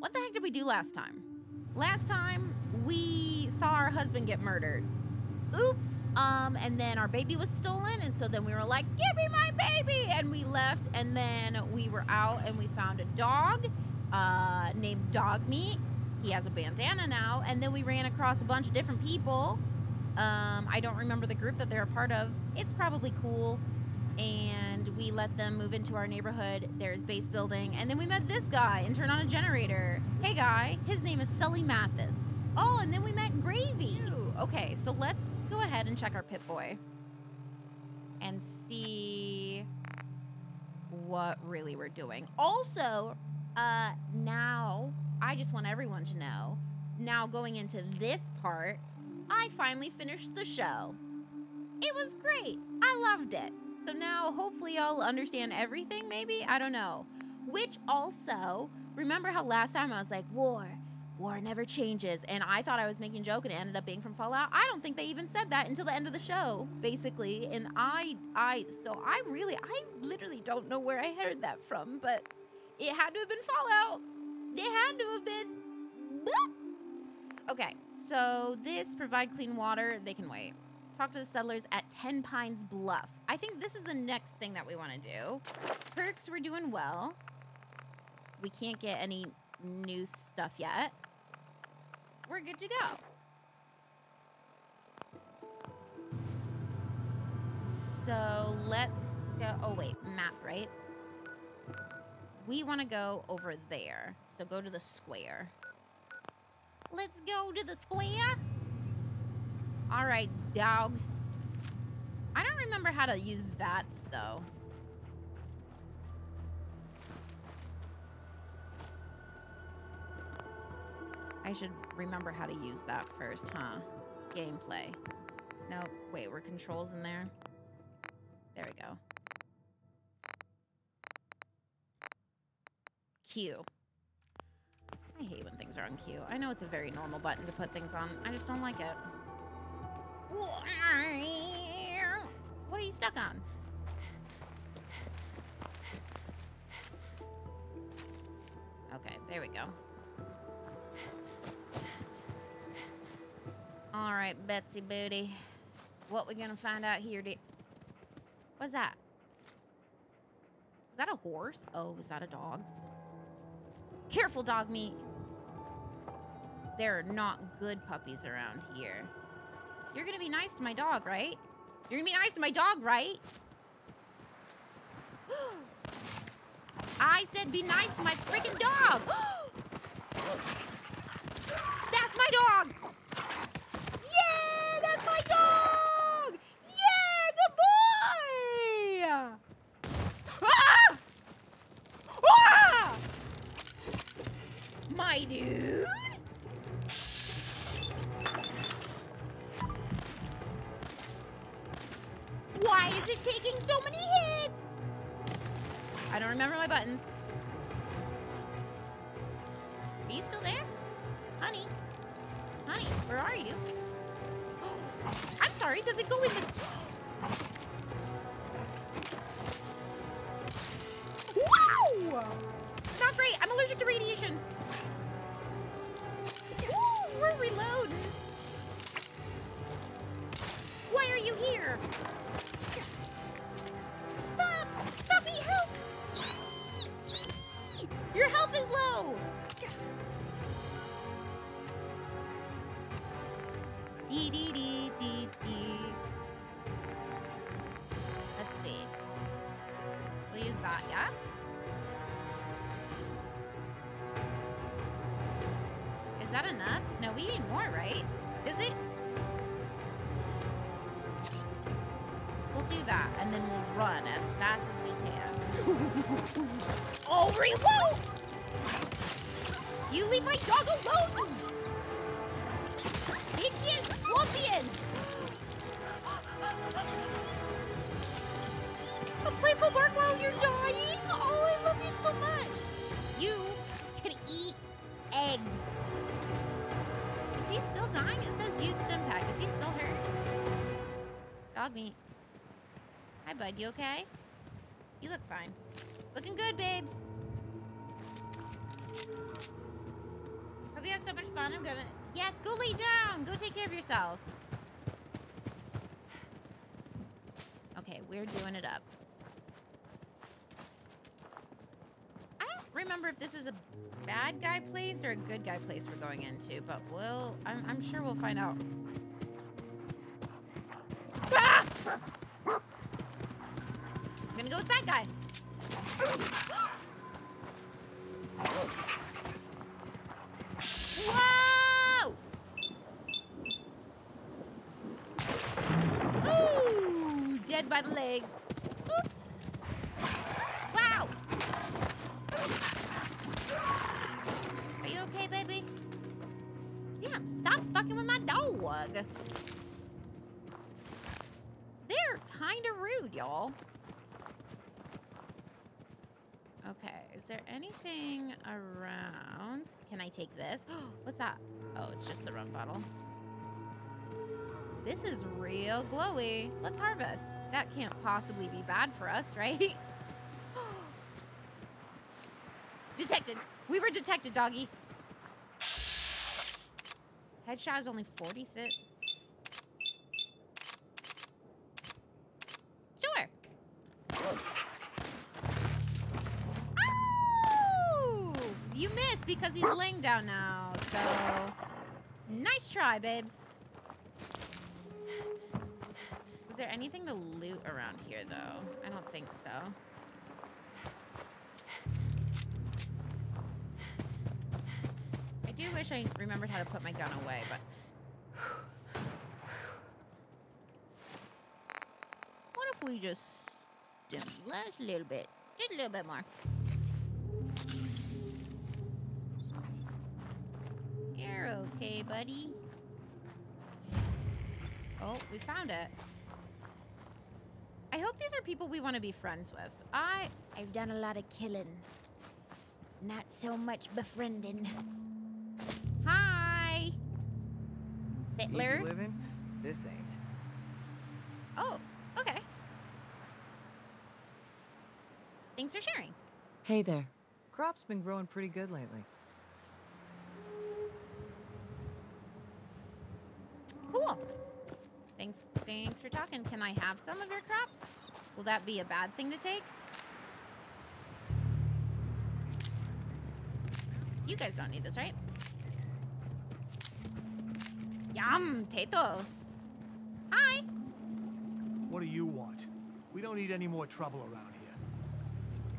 What the heck did we do last time? Last time we saw our husband get murdered. Oops. Um, and then our baby was stolen, and so then we were like, "Give me my baby!" And we left, and then we were out, and we found a dog, uh, named Dogmeat. He has a bandana now, and then we ran across a bunch of different people. Um, I don't remember the group that they're a part of. It's probably cool. And we let them move into our neighborhood. There's base building. And then we met this guy and turned on a generator. Hey, guy. His name is Sully Mathis. Oh, and then we met Gravy. Ooh, okay, so let's go ahead and check our Pip-Boy and see what really we're doing. Also, uh, now I just want everyone to know. Now going into this part, I finally finished the show. It was great. I loved it. So now hopefully I'll understand everything, maybe? I don't know. Which also, remember how last time I was like, war, war never changes. And I thought I was making a joke and it ended up being from Fallout. I don't think they even said that until the end of the show, basically. And I, I, so I really, I literally don't know where I heard that from, but it had to have been Fallout. It had to have been. Okay, so this provide clean water. They can wait. Talk to the settlers at Tenpines Bluff. I think this is the next thing that we want to do. Perks, we're doing well. We can't get any new stuff yet. We're good to go. So let's go. Oh, wait, map, right? We want to go over there. So go to the square. Let's go to the square. All right, dog. I don't remember how to use VATS, though. I should remember how to use that first, huh? Gameplay. No, wait, were controls in there? There we go. Q. I hate when things are on Q. I know it's a very normal button to put things on. I just don't like it. What are you stuck on? Okay, there we go. All right, Betsy Booty. What we gonna find out here? What's that? Is that a horse? Oh, is that a dog? Careful, Dogmeat. There are not good puppies around here. You're gonna be nice to my dog, right? You're gonna be nice to my dog, right? I said be nice to my freaking dog. that's my dog. Yeah, that's my dog. Yeah, good boy. Ah! Ah! My dude. I don't remember my buttons. Are you still there? Honey? Honey, where are you? I'm sorry, does it go in the... Wow! Not great, I'm allergic to radiation. Is that enough? No, we need more, right? Is it? We'll do that, and then we'll run as fast as we can. oh, reload! You leave my dog alone! Indian scorpion! A playful bark while you're dying? Oh, I love you so much! You Dogmeat. Hi, bud. You okay? You look fine. Looking good, babes. fine. I'm gonna. Yes, go lay down. Go take care of yourself. Okay, we're doing it up. I don't remember if this is a bad guy place or a good guy place we're going into, but we'll. I'm, I'm sure we'll find out. I'm gonna go with bad guy. Whoa! Ooh, dead by the leg. Okay, baby? Damn, stop fucking with my dog. Kind of rude, y'all. Okay, is there anything around? Can I take this? What's that? Oh, it's just the rum bottle. This is real glowy. Let's harvest. That can't possibly be bad for us, right? detected. We were detected, doggy. Headshot is only 46. Because he's laying down now. So, nice try, babes. Was there anything to loot around here, though? I don't think so. I do wish I remembered how to put my gun away, but... What if we just... Just a little bit. Just a little bit more. You're okay, buddy. Oh, we found it. I hope these are people we want to be friends with. I I've done a lot of killing. Not so much befriending. hi. Easy living? This ain't. Oh, okay. Thanks for sharing. Hey there. Crop's been growing pretty good lately. Cool. Thanks. Thanks for talking. Can I have some of your crops? Will that be a bad thing to take? You guys don't need this, right? Yum, potatoes. Hi. What do you want? We don't need any more trouble around here.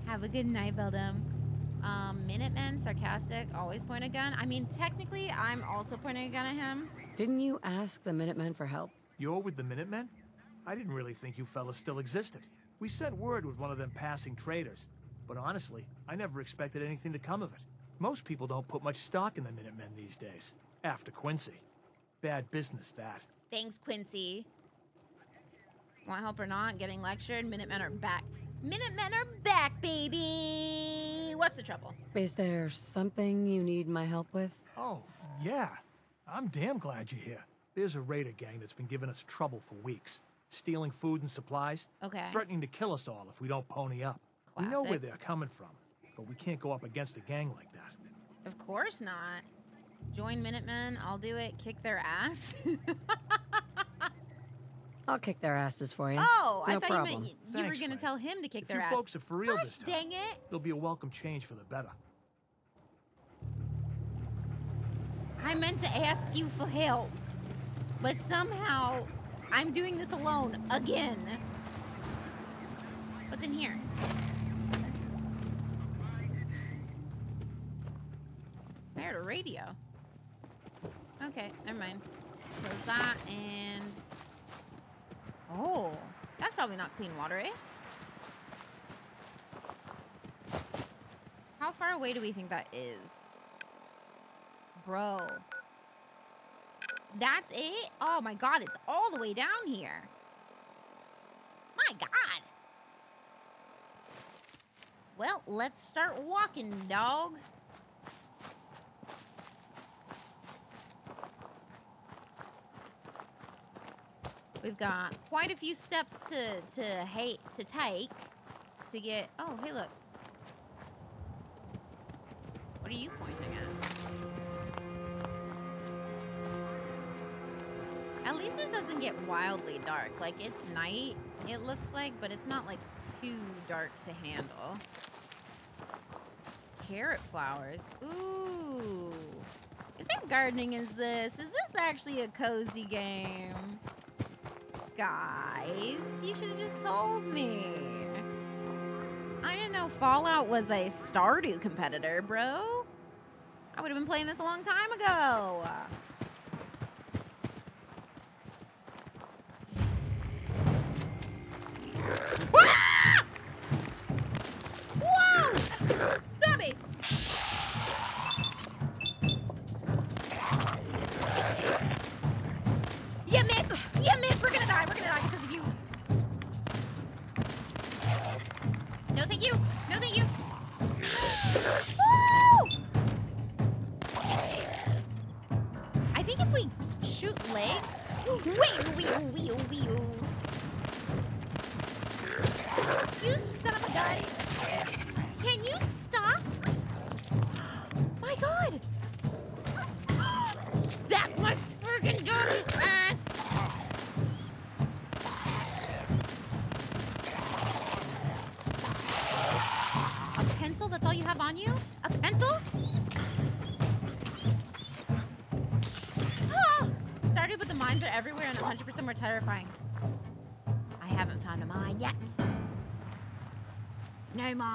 Have a good night, Beldum. Um, Minutemen, sarcastic, always point a gun. I mean, technically, I'm also pointing a gun at him. Didn't you ask the Minutemen for help? You're with the Minutemen? I didn't really think you fellas still existed. We sent word with one of them passing traders. But honestly, I never expected anything to come of it. Most people don't put much stock in the Minutemen these days. After Quincy. Bad business, that. Thanks, Quincy. Want help or not? Getting lectured. Minutemen are back. Minutemen are back, baby. What's the trouble? Is there something you need my help with? Oh, yeah. I'm damn glad you're here. There's a raider gang that's been giving us trouble for weeks. Stealing food and supplies. Okay. Threatening to kill us all if we don't pony up. We know where they're coming from, but we can't go up against a gang like that. Of course not. Join Minutemen. I'll do it. Kick their ass. I'll kick their asses for you. oh, I No thought you meant y- you were going to tell him to kick If their you ass. folks are for real Gosh this time, dang it. it'll be a welcome change for the better. I meant to ask you for help, but somehow I'm doing this alone again. What's in here? I heard a radio. Okay, never mind. Close that and. Oh, that's probably not clean water, eh? How far away do we think that is? That's it? Oh my god, it's all the way down here. My god. Well, let's start walking, dog. We've got quite a few steps to to hate to take to get. Oh, hey, look. What are you pointing At least this doesn't get wildly dark. Like, it's night, it looks like, but it's not, like, too dark to handle. Carrot flowers. Ooh. Is there gardening is this? Is this actually a cozy game? Guys, you should have just told me. I didn't know Fallout was a Stardew competitor, bro. I would have been playing this a long time ago. Ah!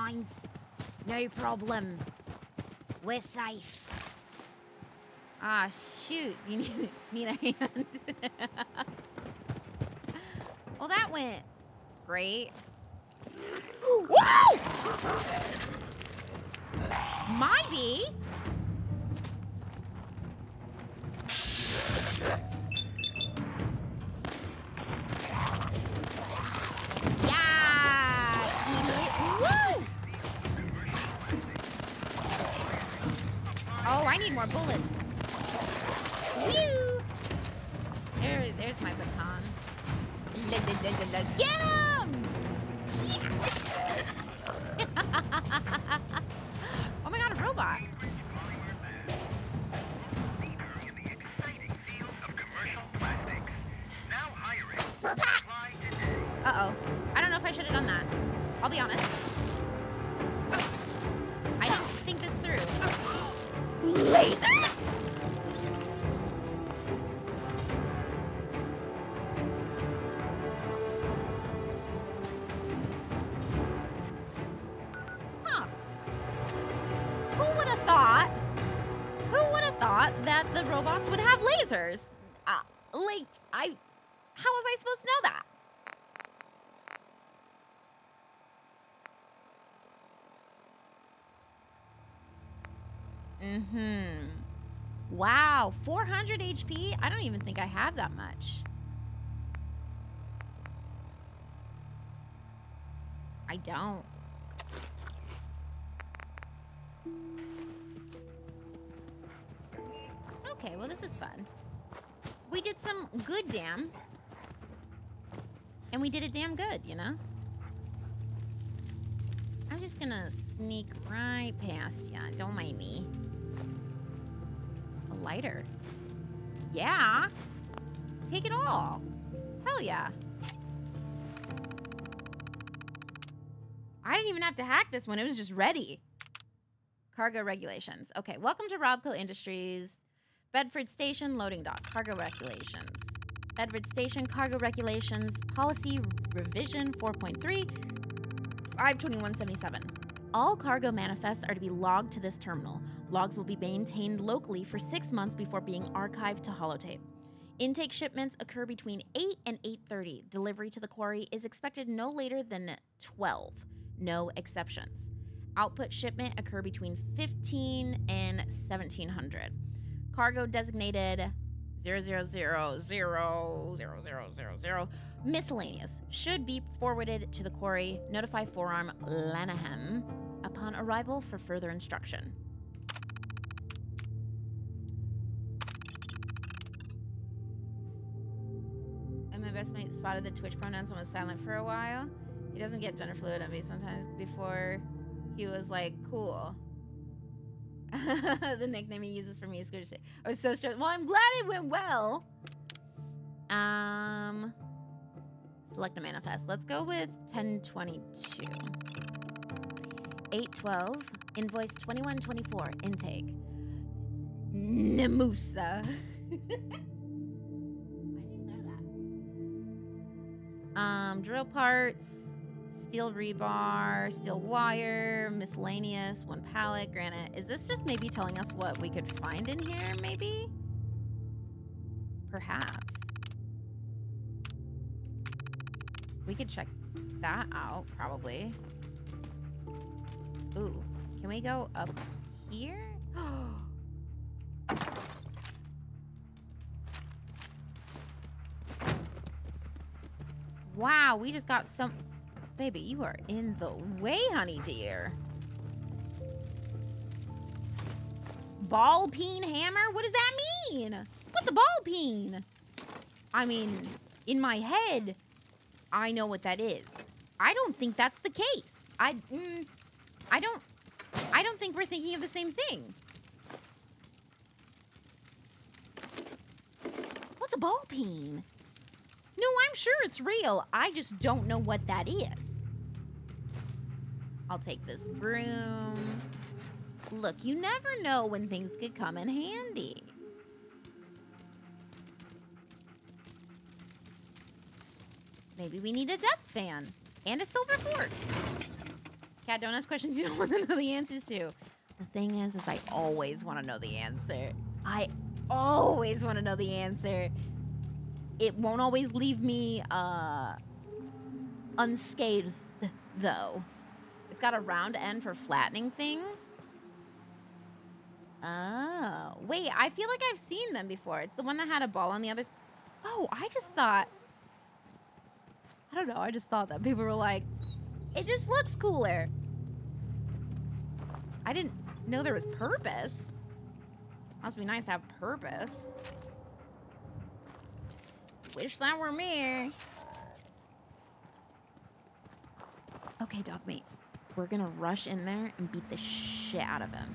Mines. No problem. We're safe. Ah, shoot. Do you need, need a hand? well, that went great. Whoa! More bullets. Through. Wow, 400 HP? I don't even think I have that much. I don't. Okay, well this is fun. We did some good damn. And we did it damn good, you know? I'm just gonna sneak right past ya. Don't mind me. Lighter. Yeah. Take it all. Hell yeah. I didn't even have to hack this one. It was just ready. Cargo regulations. Okay, welcome to RobCo Industries. Bedford Station, loading dock. Cargo regulations. Bedford Station, cargo regulations. Policy revision 4.3, 52177. All cargo manifests are to be logged to this terminal. Logs will be maintained locally for six months before being archived to holotape. Intake shipments occur between 8 and 8:30. Delivery to the quarry is expected no later than 12. No exceptions. Output shipment occur between 15 and 1700. Cargo designated 0000000 miscellaneous should be forwarded to the quarry. Notify Foreman Lanahan upon arrival for further instruction. And my best mate spotted the Twitch pronouns and was silent for a while. He doesn't get gender fluid on me sometimes before he was like, cool. the nickname he uses for me is State. I was so stressed. Well, I'm glad it went well. Um, select a manifest. Let's go with 1022. 812, invoice 2124, intake. Namusa. um, drill parts, steel rebar, steel wire, miscellaneous, one pallet, granite. Is this just maybe telling us what we could find in here, maybe? Perhaps. We could check that out, probably. Ooh, can we go up here? wow, we just got some... Baby, you are in the way, honey dear. Ball peen hammer? What does that mean? What's a ball peen? I mean, in my head, I know what that is. I don't think that's the case. I, mm, I don't, I don't think we're thinking of the same thing. What's a ball peen? No, I'm sure it's real. I just don't know what that is. I'll take this broom. Look, you never know when things could come in handy. Maybe we need a desk fan and a silver fork. Cat, don't ask questions you don't want to know the answers to. The thing is, is I always want to know the answer. I always want to know the answer. It won't always leave me uh, unscathed, though. It's got a round end for flattening things. Oh, wait, I feel like I've seen them before. It's the one that had a ball on the other. Oh, I just thought. I don't know. I just thought that people were like, it just looks cooler. I didn't know there was purpose. Must be nice to have purpose. Wish that were me. Okay, dog mate. We're gonna rush in there and beat the shit out of him.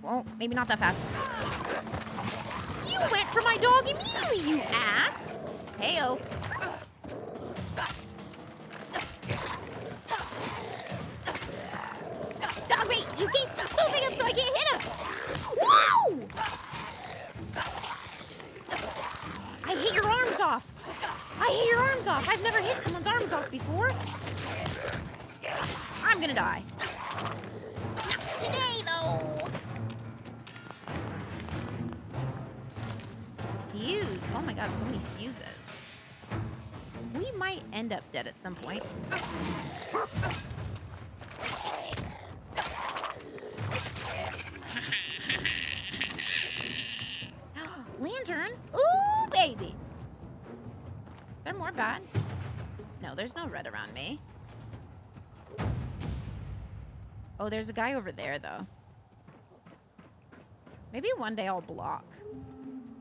Well, maybe not that fast. You went for my dog immediately, you ass! Heyo. Keep moving him so I can't hit him! Whoa! I hit your arms off! I hit your arms off! I've never hit someone's arms off before! I'm gonna die. Not today, though! Fuse. Oh my god, so many fuses. We might end up dead at some point. There more bad? No, there's no red around me. Oh, there's a guy over there, though. Maybe one day I'll block.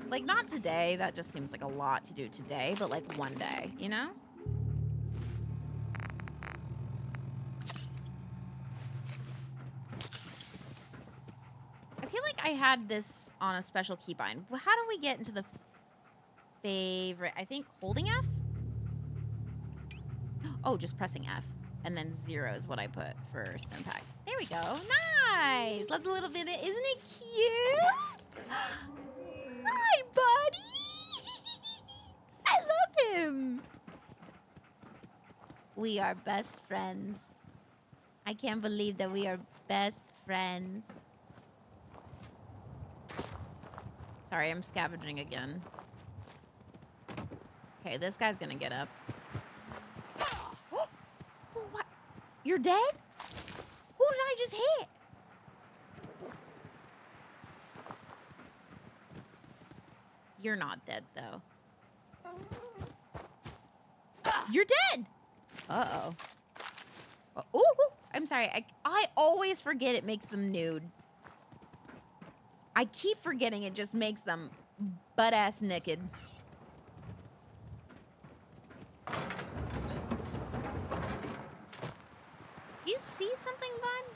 Like, not today. That just seems like a lot to do today, but like one day, you know? I feel like I had this on a special keybind. How do we get into the favorite? I think holding F? Oh, just pressing F. And then zero is what I put for Stimpak. There we go. Nice. Love the little bit. Isn't it cute? Hi, buddy. I love him. We are best friends. I can't believe that we are best friends. Sorry, I'm scavenging again. Okay, this guy's gonna get up. what? You're dead? Who did I just hit? You're not dead, though. You're dead! Uh-oh. Oh, ooh, ooh, I'm sorry. I, I always forget it makes them nude. I keep forgetting it just makes them butt-ass naked. You see something, bud?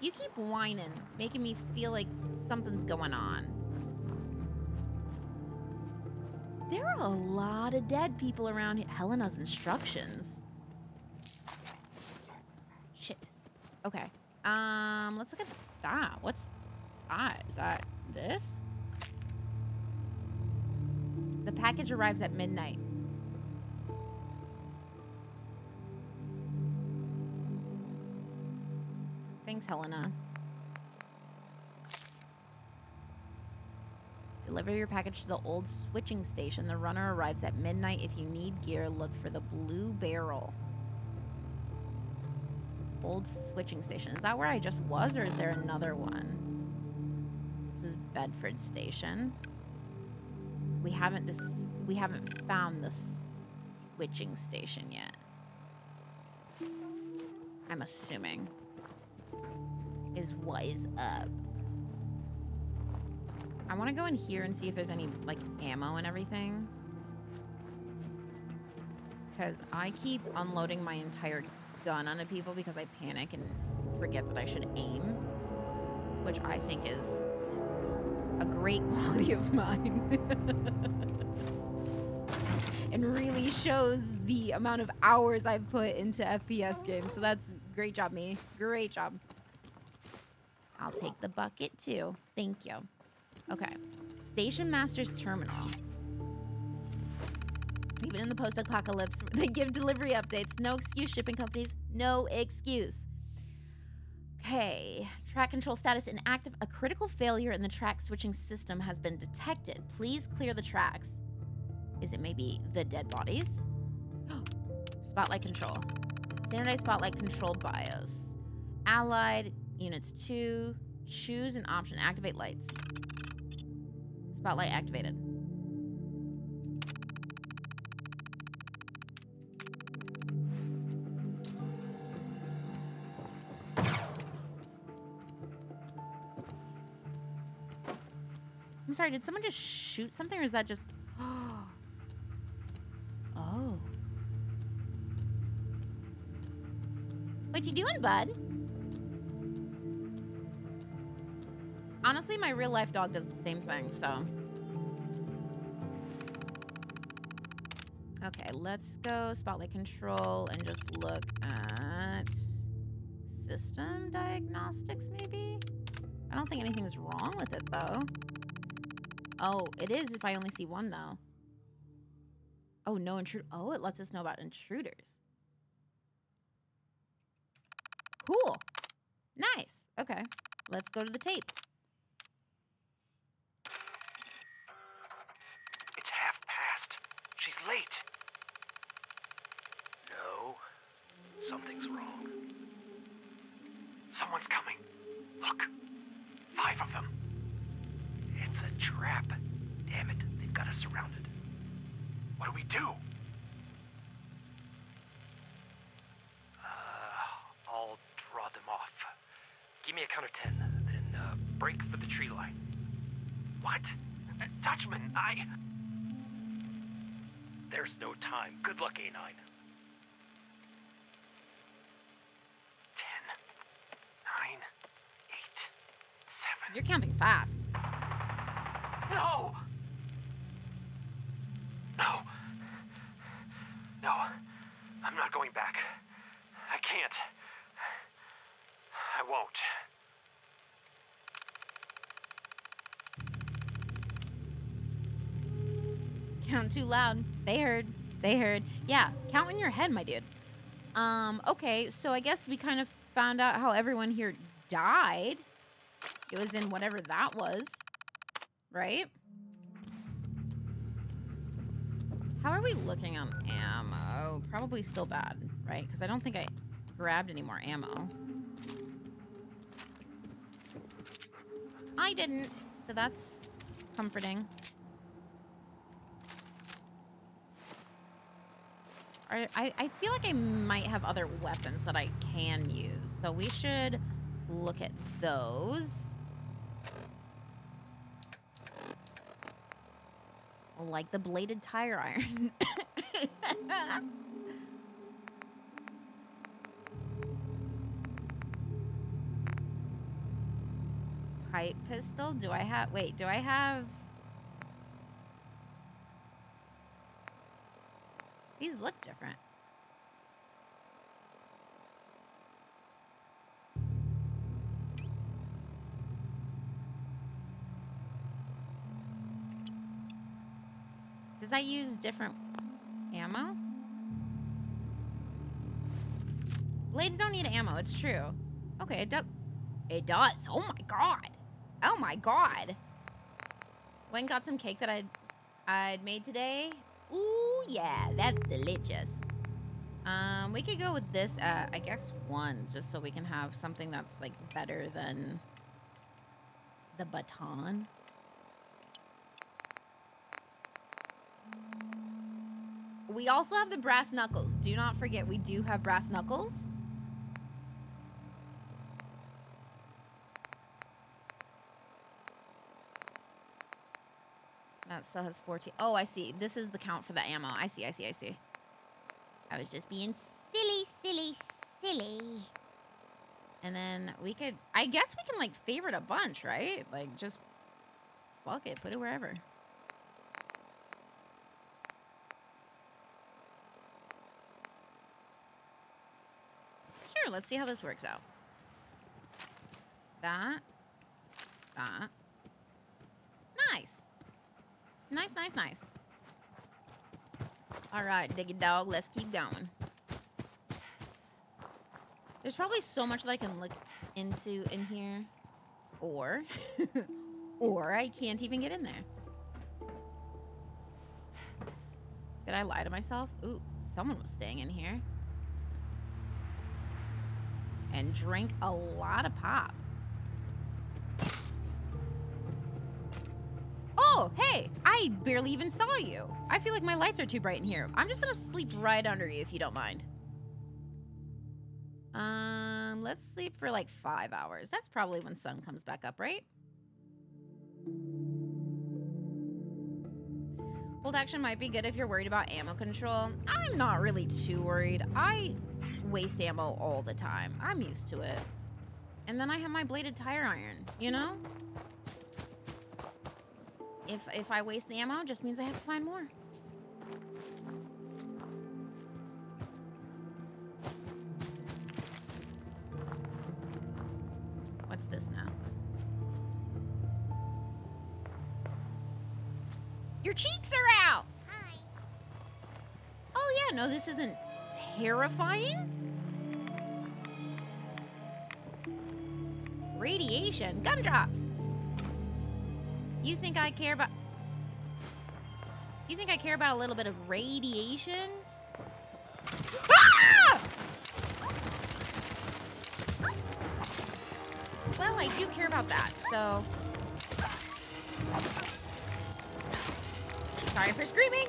You keep whining, making me feel like something's going on. There are a lot of dead people around. Helena's instructions. Shit. Okay. Um, let's look at that. What's that? Is that this? The package arrives at midnight. Helena. Deliver your package to the old switching station. The runner arrives at midnight. If you need gear, look for the blue barrel. Old switching station. Is that where I just was, or is there another one? This is Bedford Station. We haven't dis- we haven't found the switching station yet. I'm assuming is what is up. I want to go in here and see if there's any like ammo and everything. Because I keep unloading my entire gun onto people because I panic and forget that I should aim. Which I think is a great quality of mine. and really shows the amount of hours I've put into FPS games. So that's great job, me. Great job. I'll take the bucket too. Thank you. Okay. Station Master's Terminal. Even in the post-apocalypse, they give delivery updates. No excuse, shipping companies. No excuse. Okay. Track control status inactive. A critical failure in the track switching system has been detected. Please clear the tracks. Is it maybe the dead bodies? spotlight control. Standardized spotlight control BIOS. Allied units 2. Choose an option. Activate lights. Spotlight activated. I'm sorry, did someone just shoot something or is that just... oh. What you doing, bud? Honestly, my real life dog does the same thing, so. Okay, let's go spotlight control and just look at system diagnostics, maybe? I don't think anything's wrong with it, though. Oh, it is if I only see one, though. Oh, no intrude. Oh, it lets us know about intruders. Cool. Nice. Okay. Let's go to the tape. It's half past. She's late. No. Something's wrong. Someone's coming. Look. Five of them. It's a trap. Damn it, they've got us surrounded. What do we do? Uh, I'll draw them off. Give me a count of ten, then uh, break for the tree line. What? Uh, Dutchman, I. There's no time. Good luck, A9. Ten, nine, eight, seven. You're counting fast. No! No. No. I'm not going back. I can't. I won't. Count too loud. They heard. They heard. Yeah, count in your head, my dude. Um, okay, so I guess we kind of found out how everyone here died. It was in whatever that was. Right? How are we looking on ammo? Probably still bad, right? Because I don't think I grabbed any more ammo. I didn't, so that's comforting. I, I feel like I might have other weapons that I can use, so we should look at those. Like the bladed tire iron. Pipe pistol? Do I have... Wait, do I have... These look different. Does that use different ammo? Blades don't need ammo, it's true. Okay, it does. It does. Oh my god. Oh my god. Went got some cake that I'd, I'd made today. Ooh, yeah, that's delicious. Um, we could go with this at, I guess, one, just so we can have something that's, like, better than the baton. We also have the brass knuckles. Do not forget, we do have brass knuckles. That still has 14. Oh, I see. This is the count for the ammo. I see, I see, I see. I was just being silly, silly, silly. And then we could, I guess we can like favorite a bunch, right? Like just fuck it, put it wherever. Here, let's see how this works out. That, that. Nice. Nice, nice. All right, diggy dog, let's keep going. There's probably so much that I can look into in here. Or, or I can't even get in there. Did I lie to myself? Ooh, someone was staying in here. And drink a lot of pop. Oh, hey, I barely even saw you. I feel like my lights are too bright in here. I'm just gonna sleep right under you if you don't mind. Um, let's sleep for like five hours. That's probably when sun comes back up, right? Hold action might be good if you're worried about ammo control. I'm not really too worried. I waste ammo all the time. I'm used to it. And then I have my bladed tire iron, you know? If if I waste the ammo, it just means I have to find more. What's this now? Your cheeks are out! Hi. Oh yeah, no, this isn't terrifying. Radiation, gumdrops. You think I care about You think I care about a little bit of radiation? Ah! Well, I do care about that, so Sorry for screaming.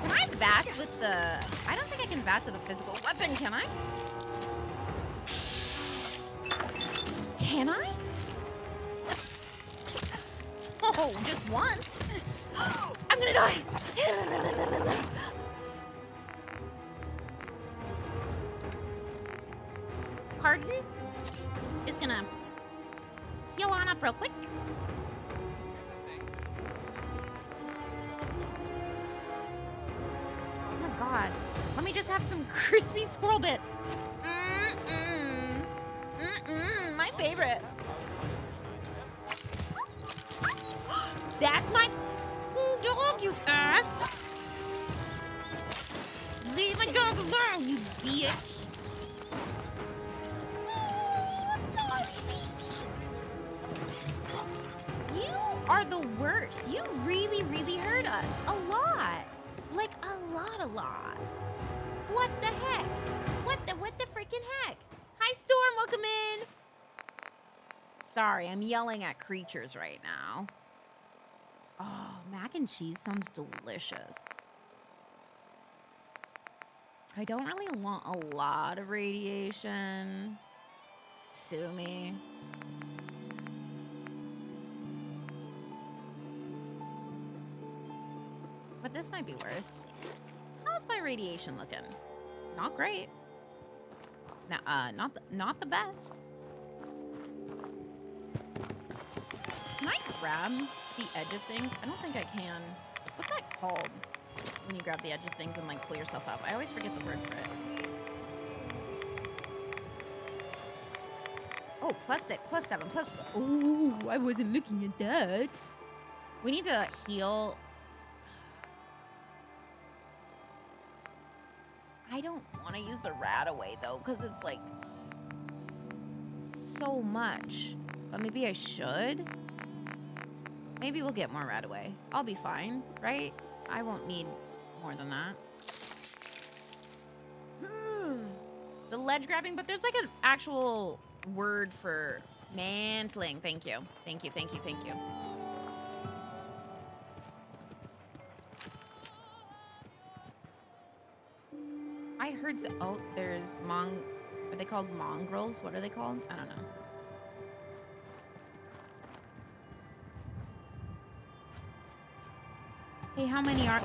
Can I bat with the... I don't think I can bat with a physical weapon, can I? Can I? Oh, just once. I'm gonna die. Pardon? Just gonna heal on up real quick. Yelling at creatures right now. Oh, mac and cheese sounds delicious. I don't really want a lot of radiation. Sue me. But this might be worse. How's my radiation looking? Not great. No, uh, not not the best. Grab the edge of things? I don't think I can. What's that called? When you grab the edge of things and like pull yourself up. I always forget the word for it. Oh, plus six, plus seven, plus. Four. Oh, I wasn't looking at that. We need to heal. I don't want to use the RadAway though, because it's like so much. But maybe I should. Maybe we'll get more right away. I'll be fine, right? I won't need more than that. the ledge grabbing, but there's like an actual word for mantling. Thank you. Thank you. Thank you. Thank you. I heard. Oh, there's mong. Are they called mongrels? What are they called? I don't know. Hey, how many are?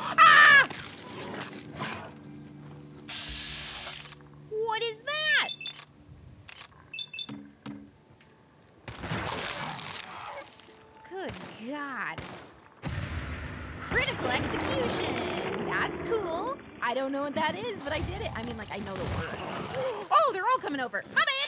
Ah! What is that? Good God. Critical execution. That's cool. I don't know what that is, but I did it. I mean, like, I know the word. Oh, they're all coming over. My bad.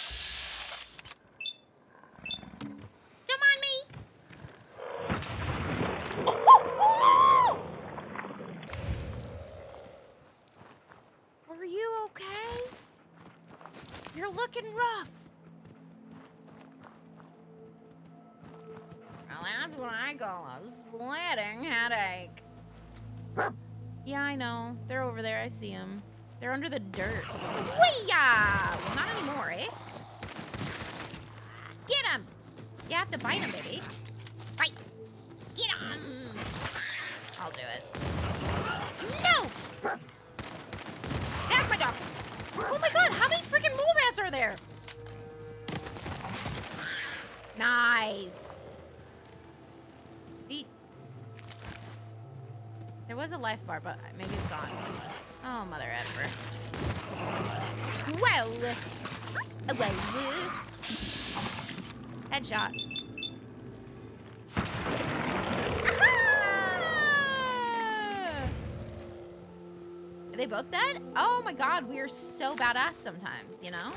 God, we are so badass sometimes, you know?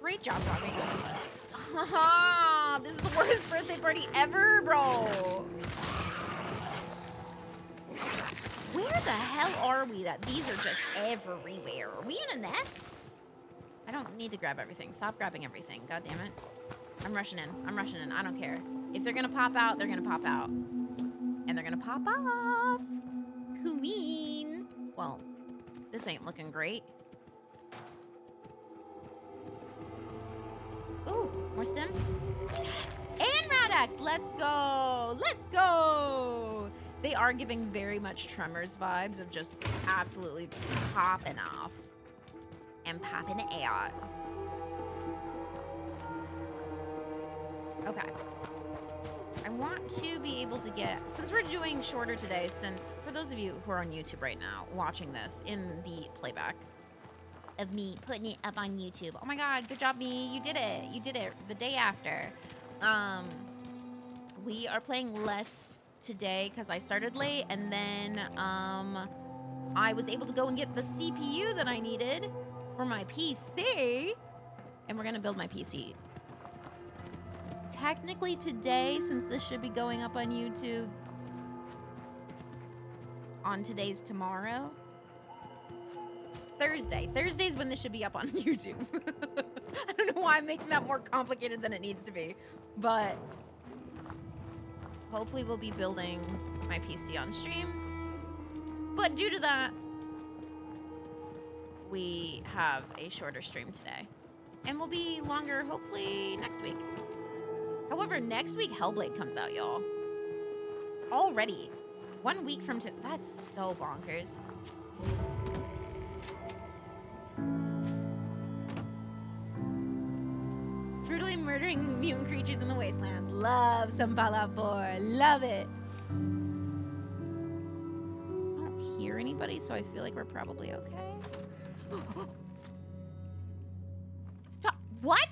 Great job, Robbie. this is the worst birthday party ever, bro. Where the hell are we that these are just everywhere? Are we in a nest? I don't need to grab everything. Stop grabbing everything. God damn it. I'm rushing in. I'm rushing in. I don't care. If they're gonna pop out, they're gonna pop out. And they're gonna pop off. Queen. Well, this ain't looking great. Ooh, more stem. Yes. And Rad-X, let's go. Let's go. They are giving very much Tremors vibes of just absolutely popping off and popping out. Okay. I want to be able to get, since we're doing shorter today, since for those of you who are on YouTube right now watching this in the playback of me putting it up on YouTube. Oh my God, good job, me. You did it. You did it the day after. Um, we are playing less today because I started late and then um, I was able to go and get the CPU that I needed for my PC and we're gonna build my PC. Technically today, since this should be going up on YouTube on today's tomorrow, Thursday. Thursday's when this should be up on YouTube. I don't know why I'm making that more complicated than it needs to be, but hopefully we'll be building my PC on stream. But due to that, we have a shorter stream today. And we'll be longer, hopefully, next week. However, next week Hellblade comes out, y'all. Already. One week from today. That's so bonkers. Brutally murdering mutant creatures in the wasteland. Love some Fallout 4. Love it. I don't hear anybody, so I feel like we're probably okay. What?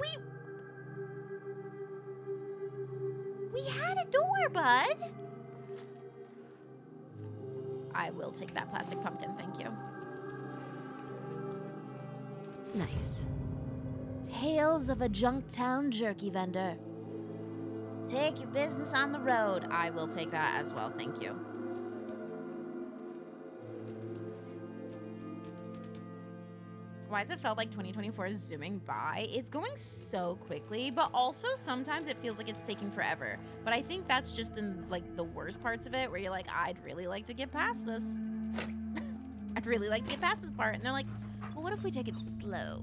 We... We had a door, bud. I will take that plastic pumpkin, thank you. Nice. Tales of a Junktown jerky vendor. Take your business on the road. I will take that as well, thank you. Does it felt like 2024 is zooming by? It's going so quickly, but also sometimes it feels like it's taking forever. But I think that's just in like the worst parts of it where you're like, I'd really like to get past this. I'd really like to get past this part. And they're like, well, what if we take it slow?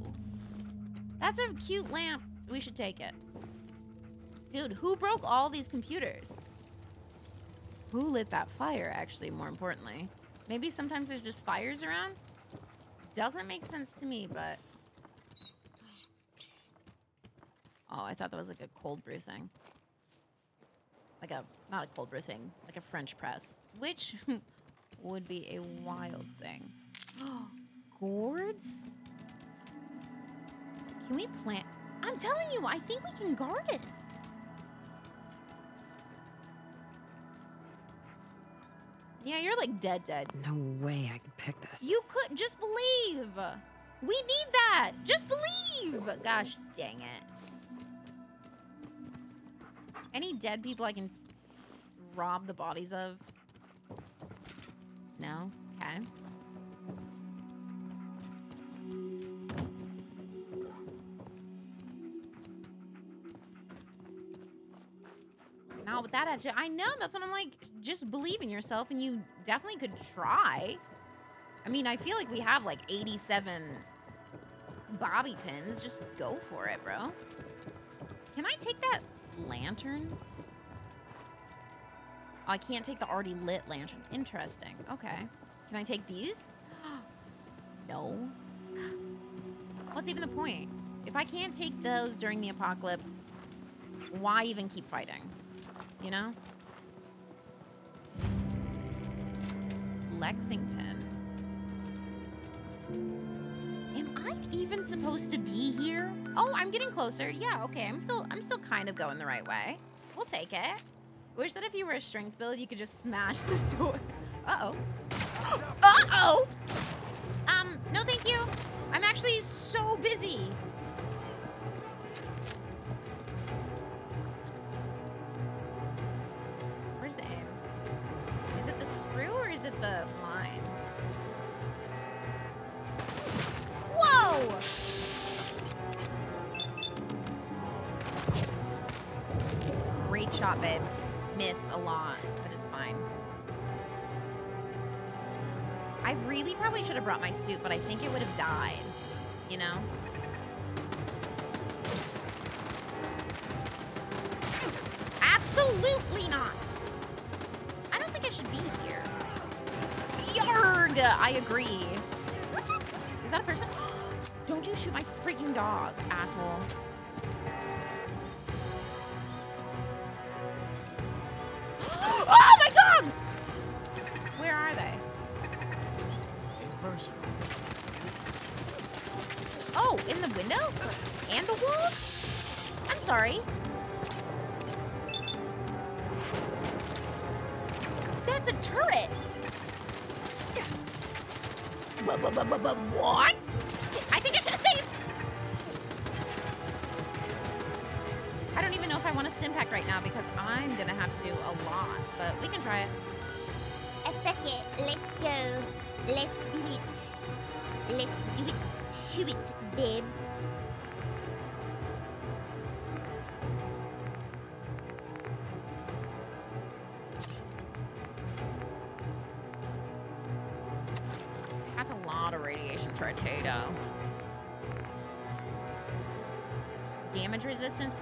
That's a cute lamp. We should take it. Dude, who broke all these computers? Who lit that fire, actually, more importantly? Maybe sometimes there's just fires around? Doesn't make sense to me, but... Oh, I thought that was like a cold brew thing. Like a, not a cold brew thing, like a French press. Which would be a wild thing. Gourds? Can we plant? I'm telling you, I think we can garden. Yeah, you're like dead, dead. No way I could pick this. You could just believe. We need that. Just believe. Gosh dang it. Any dead people I can rob the bodies of? No? Okay. Now with that attitude, I know that's what I'm like. Just believe in yourself, and you definitely could try. I mean, I feel like we have like 87 bobby pins. Just go for it, bro. Can I take that lantern? Oh, I can't take the already lit lantern. Interesting. Okay. Can I take these? no. What's even the point? If I can't take those during the apocalypse, why even keep fighting? You know? Lexington. Am I even supposed to be here? Oh, I'm getting closer. Yeah, okay. I'm still I'm still kind of going the right way. We'll take it. Wish that if you were a strength build, you could just smash this door. Uh-oh. Uh-oh! Um, no thank you. I'm actually so busy. Shot. Missed a lot, but it's fine. I really probably should have brought my suit, but I think it would have died. You know? Absolutely not! I don't think I should be here. Yarg! I agree. Is that a person? Don't you shoot my freaking dog, asshole.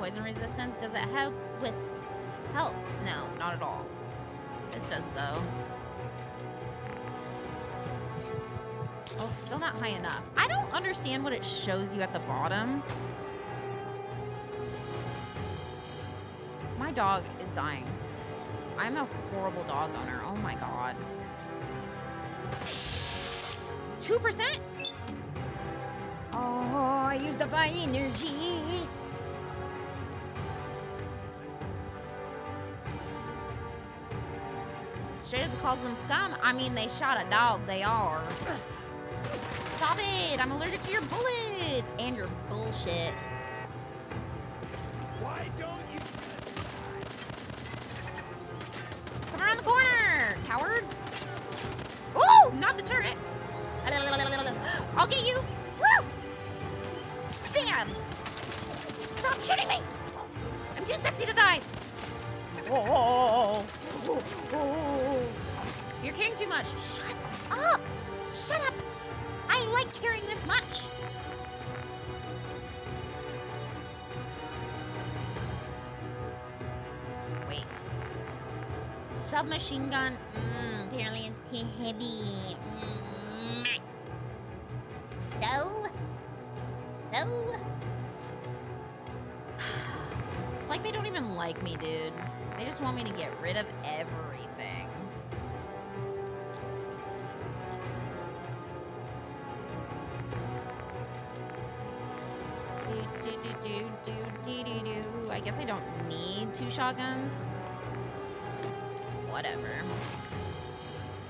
Poison resistance. Does it help with health? No, not at all. This does though. Oh, still not high enough. I don't understand what it shows you at the bottom. My dog is dying. I'm a horrible dog owner. Oh my god. 2%? Oh, I used up my energy. Calls them scum. I mean, they shot a dog. They are. Stop it! I'm allergic to your bullets and your bullshit. Do, do, do, do, do, do. I guess I don't need two shotguns. Whatever.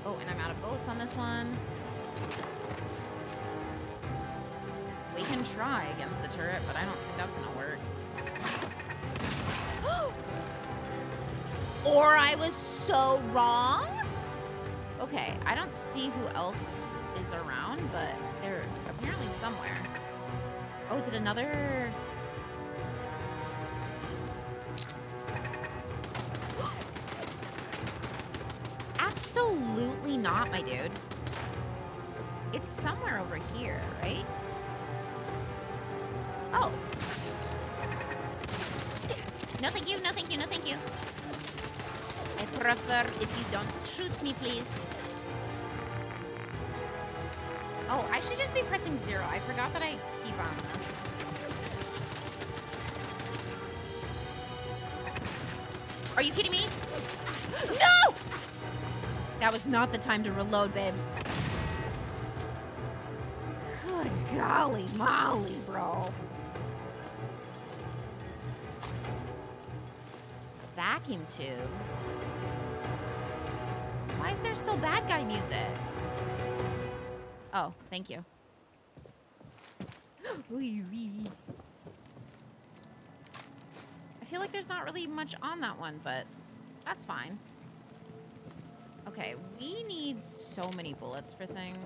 Oh, and I'm out of bullets on this one. We can try against the turret, but I don't think that's gonna work. or I was so wrong? Okay, I don't see who else is around, but they're apparently somewhere. Oh, is it another? Dude. It's somewhere over here, right? Oh. No thank you, no thank you, no thank you. I prefer if you don't shoot me, please. Oh, I should just be pressing zero. I forgot that I keep on this. Are you kidding me? That was not the time to reload, babes. Good golly molly, bro. Vacuum tube. Why is there still bad guy music? Oh, thank you. I feel like there's not really much on that one, but that's fine. Okay, we need so many bullets for things.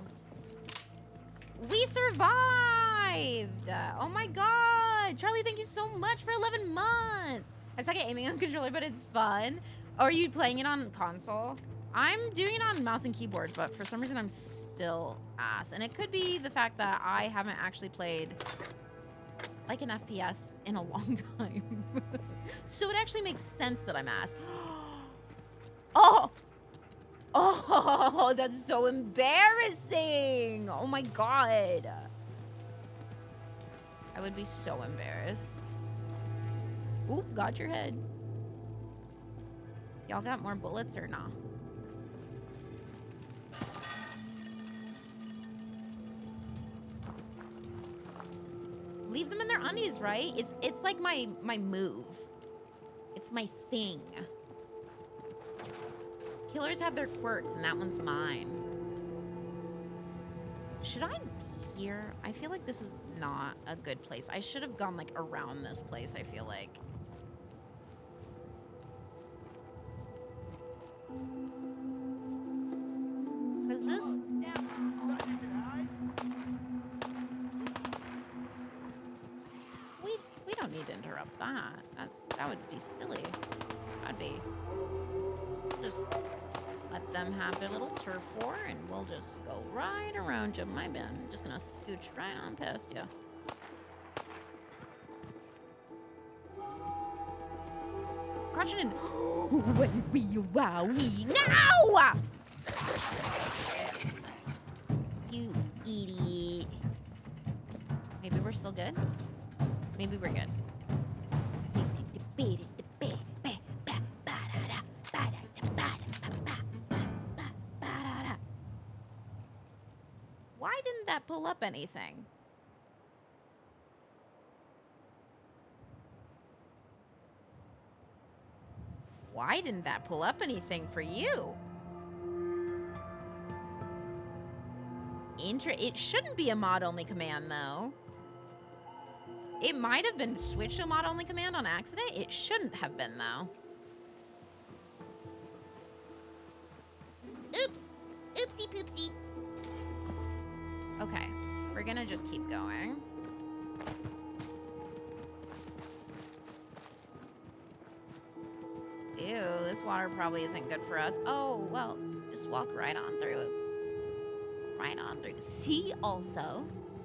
We survived! Uh, oh my god! Charlie, thank you so much for 11 months! I suck at aiming on controller, but it's fun. Are you playing it on console? I'm doing it on mouse and keyboard, but for some reason I'm still ass. And it could be the fact that I haven't actually played like an FPS in a long time. so it actually makes sense that I'm ass. Oh! Oh, that's so embarrassing. Oh my god. I would be so embarrassed. Oop, got your head. Y'all got more bullets or nah? Leave them in their undies, right? It's it's like my my move. It's my thing. Killers have their quirks, and that one's mine. Should I be here? I feel like this is not a good place. I should have gone like around this place, I feel like. Cause this we we don't need to interrupt that. That's that would be silly. I'd be just let them have their little turf war and we'll just go right around you. My bad. I'm just gonna scooch right on past you. Caution in. Wee wow wee now! You idiot. Maybe we're still good. Maybe we're good. didn't that pull up anything? Why didn't that pull up anything for you? Inter it shouldn't be a mod-only command, though. It might have been switched to a mod-only command on accident. It shouldn't have been, though. Oops. Oopsie poopsie. Okay, we're gonna just keep going. Ew, this water probably isn't good for us. Oh, well, just walk right on through it. Right on through. See also.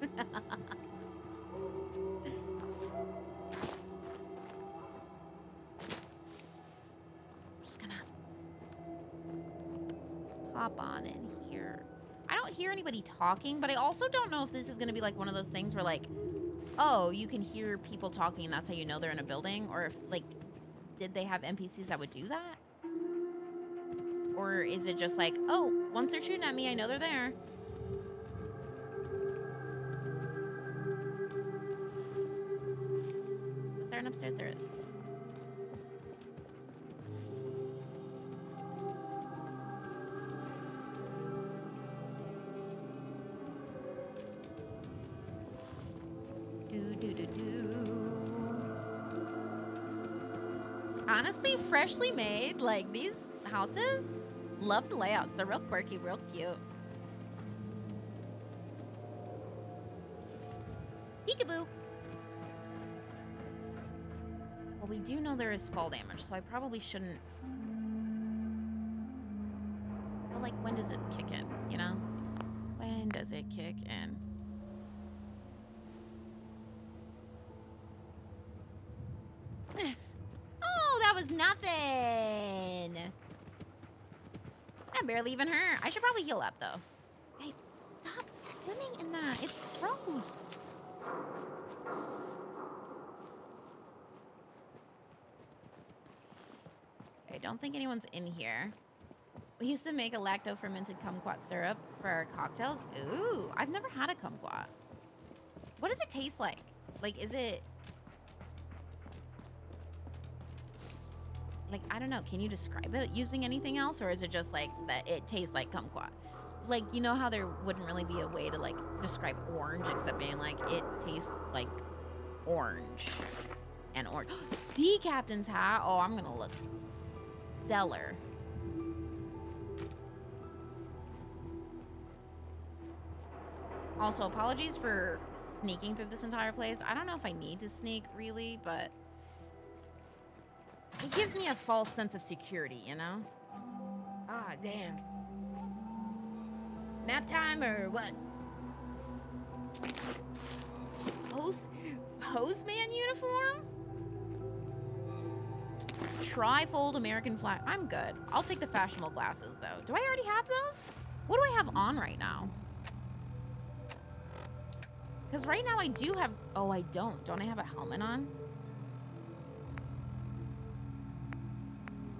just gonna pop on in. I don't hear anybody talking, but I also don't know if this is gonna be like one of those things where like, oh, you can hear people talking and that's how you know they're in a building, or if like, did they have NPCs that would do that? Or is it just like, oh, once they're shooting at me, I know they're there. Is there an upstairs? There is. Honestly, freshly made, like these houses, love the layouts. They're real quirky, real cute. Peekaboo. Well, we do know there is fall damage, so I probably shouldn't. But like, when does it kick in? You know, when does it kick in? oh, that was nothing. That barely even hurt. I should probably heal up though. Hey, stop swimming in that. It's gross. I don't think anyone's in here. We used to make a lacto fermented kumquat syrup for our cocktails. Ooh, I've never had a kumquat. What does it taste like? Like, is it like I don't know. Can you describe it using anything else, or is it just like that? It tastes like kumquat. Like you know how there wouldn't really be a way to like describe orange except being like it tastes like orange and orange. Sea captain's hat. Oh, I'm gonna look stellar. Also, apologies for sneaking through this entire place. I don't know if I need to sneak really, but it gives me a false sense of security, you know? Ah, damn. Nap time or what? Post postman uniform? Trifold American flag. I'm good. I'll take the fashionable glasses though. Do I already have those? What do I have on right now? Because right now I do have. Oh, I don't. Don't I have a helmet on?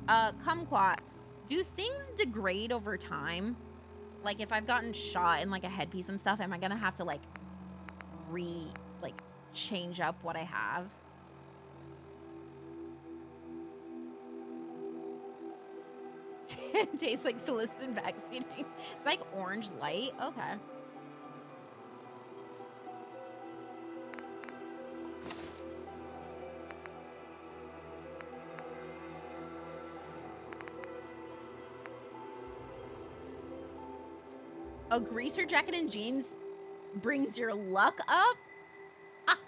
Uh, kumquat. Do things degrade over time? Like if I've gotten shot in like a headpiece and stuff, am I gonna have to like re like change up what I have? Tastes like solicited vaccinating. It's like orange light. Okay. A greaser jacket and jeans brings your luck up?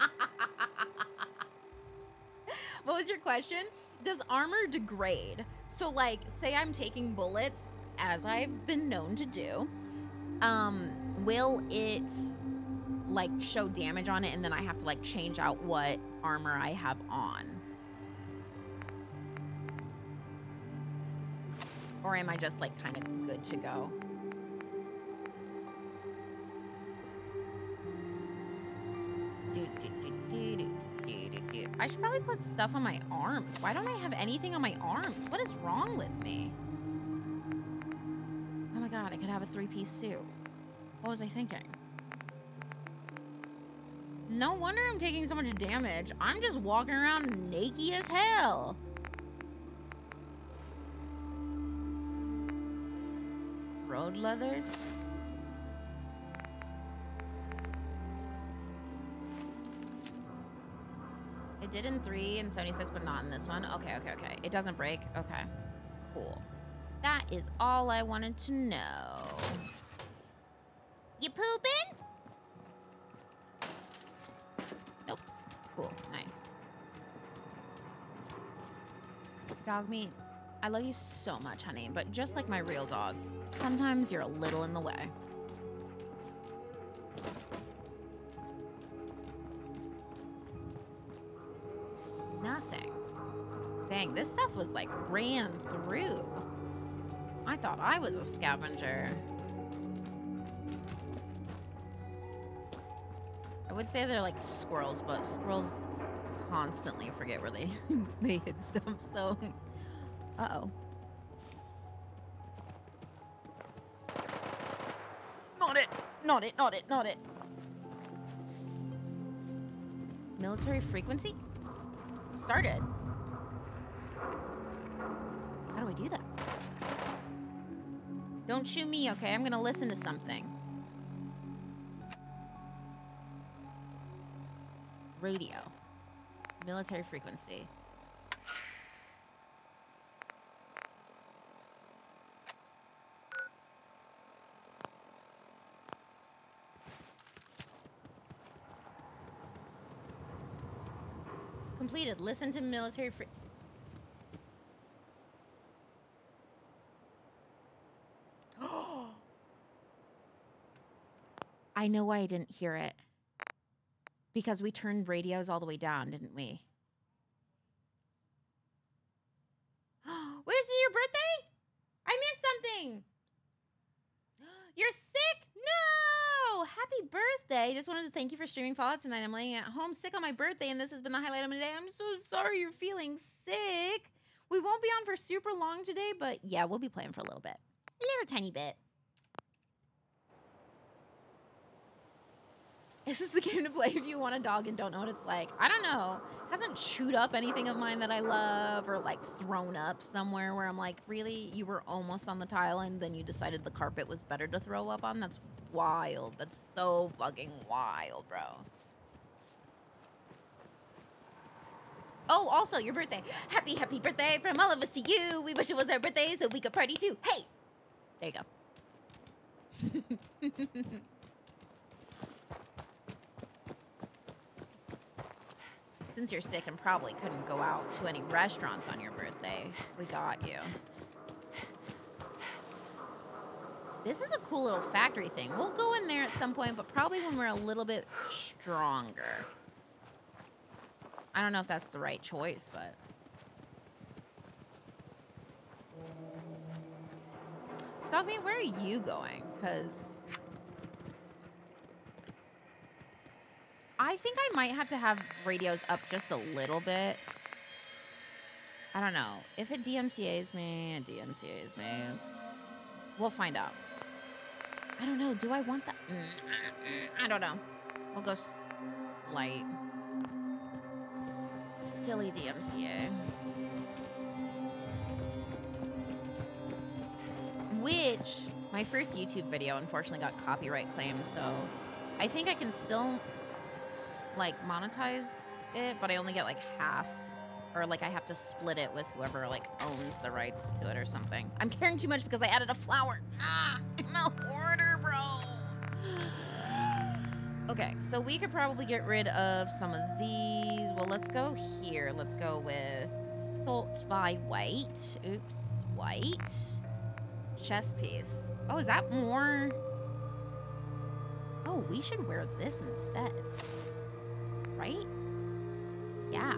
what was your question? Does armor degrade? So like say I'm taking bullets as I've been known to do. Um will it like show damage on it and then I have to like change out what armor I have on? Or am I just like kind of good to go? I should probably put stuff on my arms. Why don't I have anything on my arms? What is wrong with me? Oh my god, I could have a three-piece suit. What was I thinking? No wonder I'm taking so much damage. I'm just walking around naked as hell. Road leathers? Did in 3 and 76, but not in this one. Okay, okay, okay. It doesn't break. Okay. Cool. That is all I wanted to know. You pooping? Nope. Cool. Nice. Dogmeat. I love you so much, honey, but just like my real dog, sometimes you're a little in the way. Nothing. Dang, this stuff was like ran through. I thought I was a scavenger. I would say they're like squirrels, but squirrels constantly forget where they they hid stuff. So, uh oh. Not it. Not it. Not it. Not it. Military frequency started. How do I do that? Don't shoot me, okay? I'm gonna listen to something. Radio. Military frequency. Completed. Listen to military fre- I know why I didn't hear it. Because we turned radios all the way down, didn't we? Wait, is it your birthday? I missed something. You're sick? No! Happy birthday. Just wanted to thank you for streaming Fallout tonight. I'm laying at home sick on my birthday, and this has been the highlight of my day. I'm so sorry you're feeling sick. We won't be on for super long today, but yeah, we'll be playing for a little bit. A little tiny bit. This is the game to play if you want a dog and don't know what it's like. I don't know. Hasn't chewed up anything of mine that I love or like thrown up somewhere where I'm like, really? You were almost on the tile and then you decided the carpet was better to throw up on? That's wild. That's so fucking wild, bro. Oh, also, your birthday. Happy, happy birthday from all of us to you. We wish it was our birthday so we could party too. Hey! There you go. Since you're sick and probably couldn't go out to any restaurants on your birthday, we got you. This is a cool little factory thing. We'll go in there at some point, but probably when we're a little bit stronger. I don't know if that's the right choice, but... Dogmeat, where are you going? Because... I think I might have to have radios up just a little bit. I don't know. If it DMCA's me, it DMCA's me. We'll find out. I don't know. Do I want that? Mm, I don't know. We'll go light. Silly DMCA. Which, my first YouTube video unfortunately got copyright claimed, so I think I can still like monetize it, but I only get like half. Or like I have to split it with whoever like owns the rights to it or something. I'm caring too much because I added a flower. Ah, I'm a Okay, so we could probably get rid of some of these. Well, let's go here. Let's go with salt by white. Oops, white. Chest piece. Oh, is that more? Oh, we should wear this instead right? Yeah.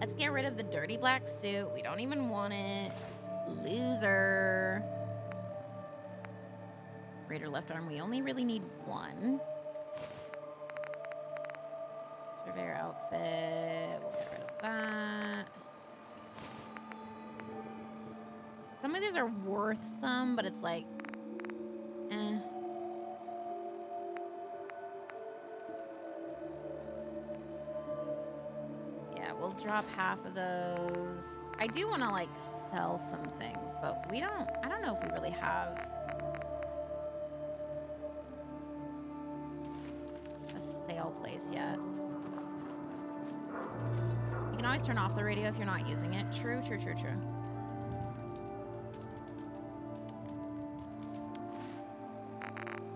Let's get rid of the dirty black suit. We don't even want it. Loser. Raider left arm. We only really need one. Surveyor outfit. We'll get rid of that. Some of these are worth some, but it's like, eh. Yeah, we'll drop half of those. I do want to like sell some things, but we don't, I don't know if we really have a sale place yet. always turn off the radio if you're not using it. True, true, true, true.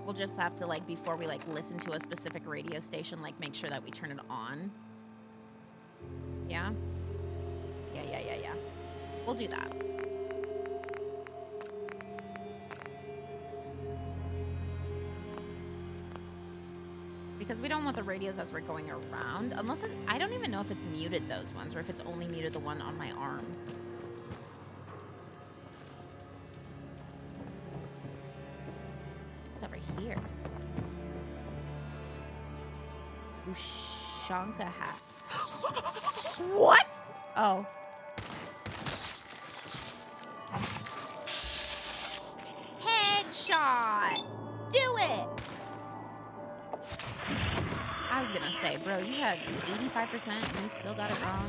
We'll just have to like before we like listen to a specific radio station, like make sure that we turn it on. Yeah? Yeah, yeah, yeah, yeah. We'll do that. Because we don't want the radios as we're going around. Unless I don't even know if it's muted those ones or if it's only muted the one on my arm. What's over here? Ushanka hat. 85% and you still got it wrong.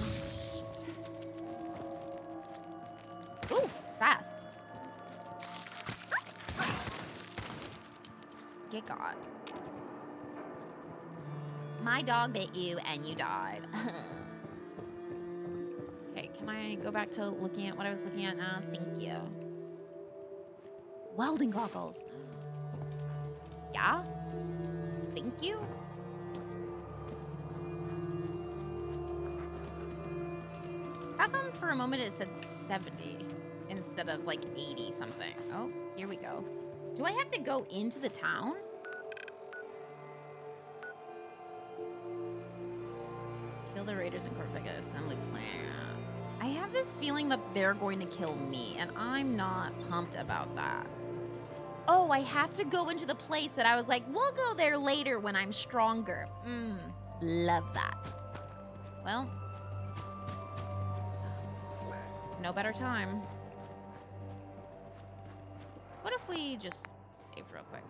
Ooh, fast. Get got. My dog bit you and you died. okay, can I go back to looking at what I was looking at now? Thank you. Welding goggles. Yeah? Thank you. For a moment it said 70 instead of like 80 something? Oh, here we go. Do I have to go into the town? Kill the raiders and Corvega assembly plant. I have this feeling that they're going to kill me, and I'm not pumped about that. Oh, I have to go into the place that I was like, we'll go there later when I'm stronger. Mmm, love that. Well, no better time. What if we just save real quick?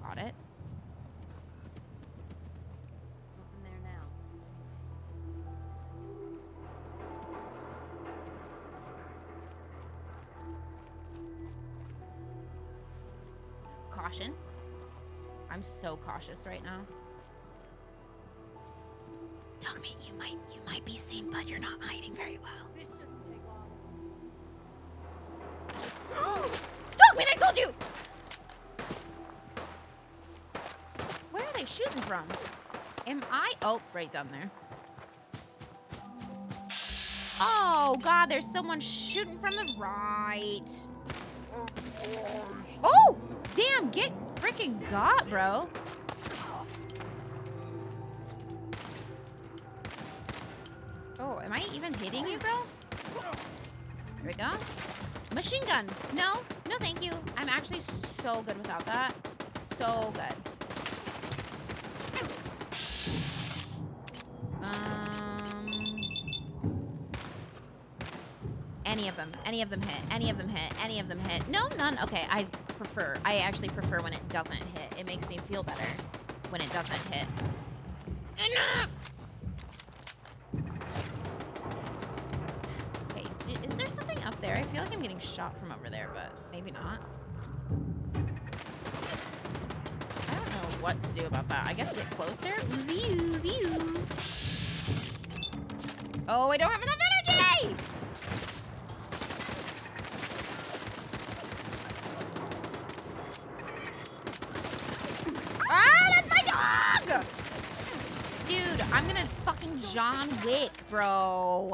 Got it. Nothing there now. Caution. I'm so cautious right now. Very well. This shouldn't take long. I told you! Where are they shooting from? Am I? Oh, right down there. Oh, God, there's someone shooting from the right. Oh, damn, get freaking got, bro. Am I even hitting you, bro? There we go. Machine gun. No, no thank you. I'm actually so good without that. So good. Um, any of them. Any of them hit. Any of them hit. Any of them hit. No, none. Okay, I prefer. I actually prefer when it doesn't hit. It makes me feel better when it doesn't hit. Enough! Feel like I'm getting shot from over there, but maybe not. I don't know what to do about that. I guess get closer. View, view. Oh, I don't have enough energy! Ah, that's my dog! Dude, I'm gonna fucking John Wick, bro.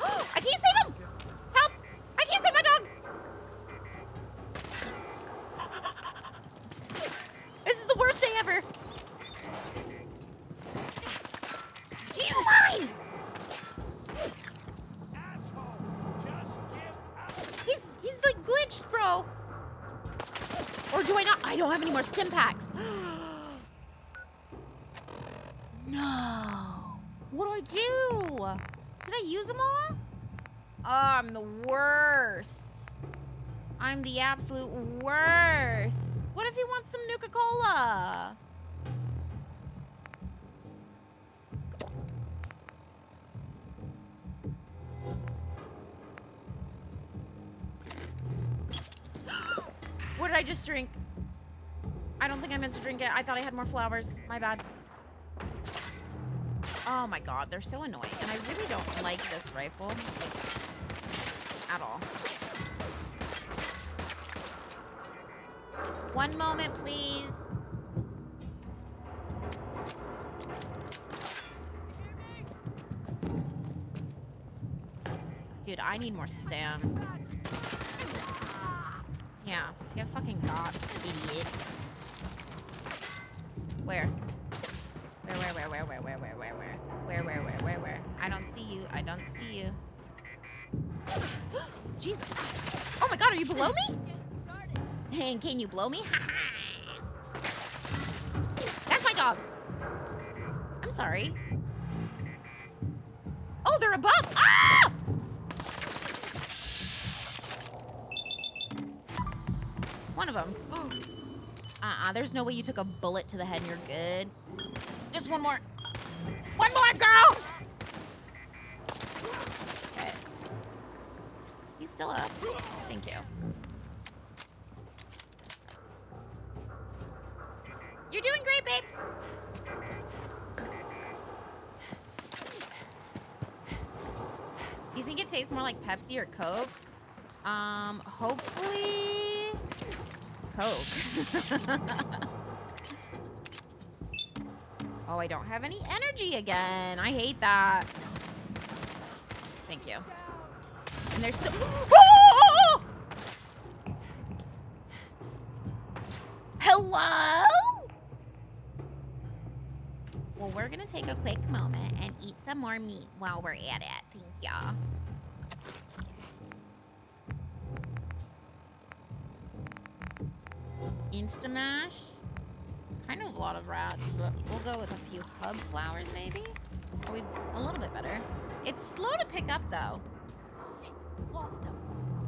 Uh, I can't see him. Thought I had more flowers. My bad. Oh my god, they're so annoying. And I really don't like this rifle. At all. One moment, please. Dude, I need more stam. Can you blow me? That's my dog. I'm sorry. Oh, they're above. Ah! One of them. Uh-uh, there's no way you took a bullet to the head and you're good. Just one more. One more, girl! Okay. He's still up. Thank you. You're doing great, babes. Do you think it tastes more like Pepsi or Coke? Um, hopefully Coke. oh, I don't have any energy again. I hate that. Thank you. And there's still. Oh! Hello? Well, we're gonna take a quick moment and eat some more meat while we're at it. Thank y'all. Instamash. Kind of a lot of rats, but we'll go with a few hub flowers maybe. Are we a little bit better? It's slow to pick up though. Shit, lost him.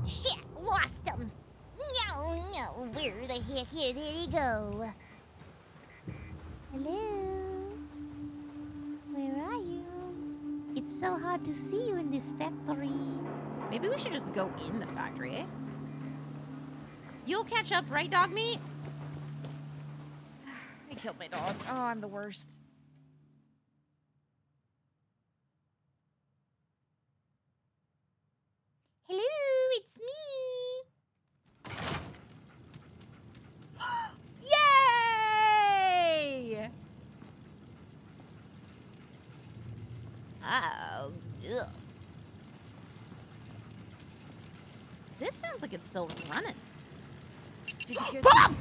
Shit, lost him. No, no, where the heck did he go? Hello? Where are you? It's so hard to see you in this factory. Maybe we should just go in the factory, eh? You'll catch up, right, Dogmeat? I killed my dog. Oh, I'm the worst. Hello, it's me. Yay! Oh, ugh. This sounds like it's still running. Did you hear Bomb!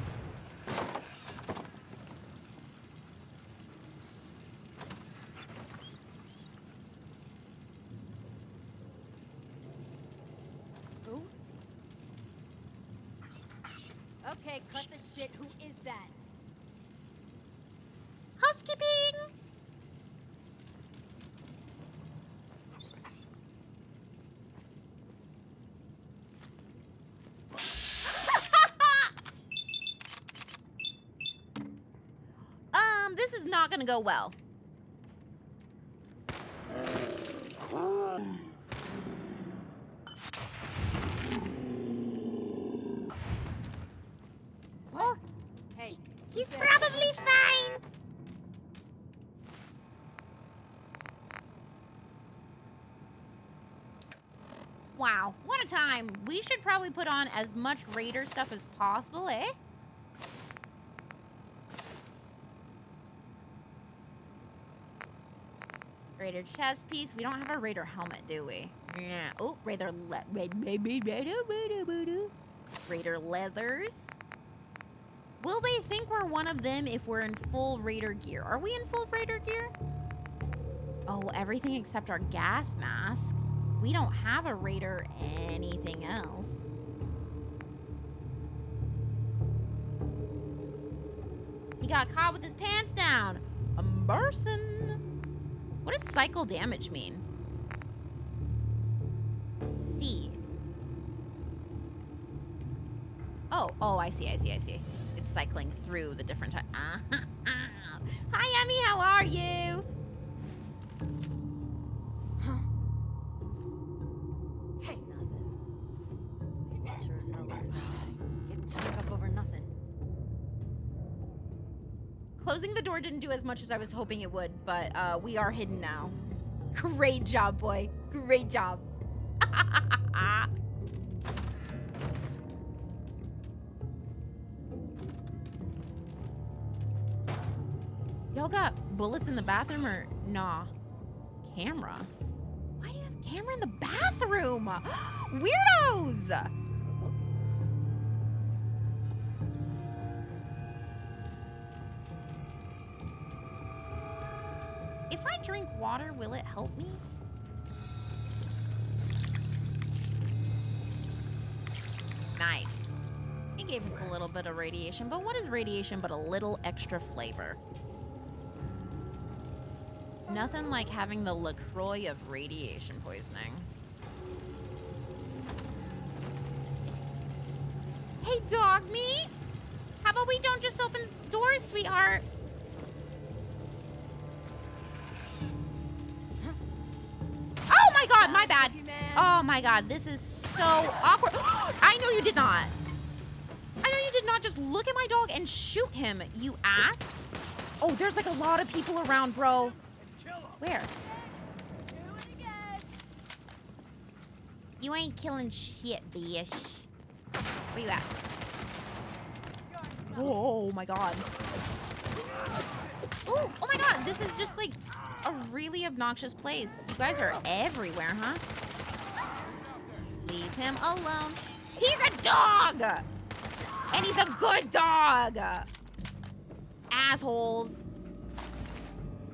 Who? Okay, cut the shit. Who is that? Housekeeping. Um, this is not gonna go well. Oh, Hey, he's there? probably fine. Wow, what a time. We should probably put on as much Raider stuff as possible, eh? Raider chest piece. We don't have a Raider helmet, do we? Yeah. Oh, Raider le- Ra- Ra- Ra- Raider, Raider, Raider. Raider leathers. Will they think we're one of them if we're in full Raider gear? Are we in full Raider gear? Oh, everything except our gas mask. We don't have a Raider anything else. He got caught with his pants down. Embarrassing. What does cycle damage mean? C. Oh, oh, I see, I see, I see. It's cycling through the different types. Hi, Emmy, how are you? Didn't do as much as I was hoping it would, but uh, we are hidden now. Great job, boy. Great job. Y'all got bullets in the bathroom or nah? Camera? Why do you have camera in the bathroom? Weirdos! Water, will it help me? Nice. He gave us a little bit of radiation, but what is radiation but a little extra flavor? Nothing like having the LaCroix of radiation poisoning. Hey, Dogmeat! How about we don't just open doors, sweetheart? Oh my god, this is so awkward. I know you did not. I know you did not just look at my dog and shoot him, you ass. Oh, there's like a lot of people around, bro. Where? You ain't killing shit, bitch. Where you at? Oh, oh my god. Ooh, oh my god, this is just like a really obnoxious place. You guys are everywhere, huh? Leave him alone. He's a dog! And he's a good dog! Assholes.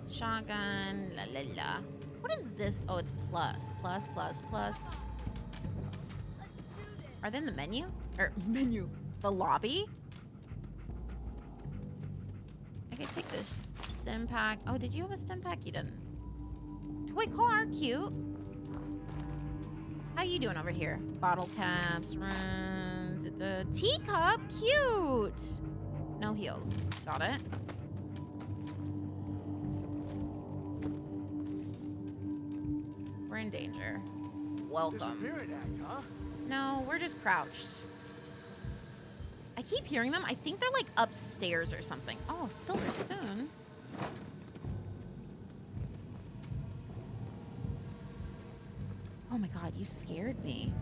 Shotgun, la la la. What is this? Oh, it's plus, plus, plus, plus. Are they in the menu? Or er, menu? The lobby? I could take this Stimpak. Oh, did you have a Stimpak? You didn't. Toy car, cute. How you doing over here? Bottle caps, runs, the teacup, cute. No heels. Got it. We're in danger. Welcome. Act, huh? No, we're just crouched. I keep hearing them. I think they're like upstairs or something. Oh, silver spoon. God, you scared me.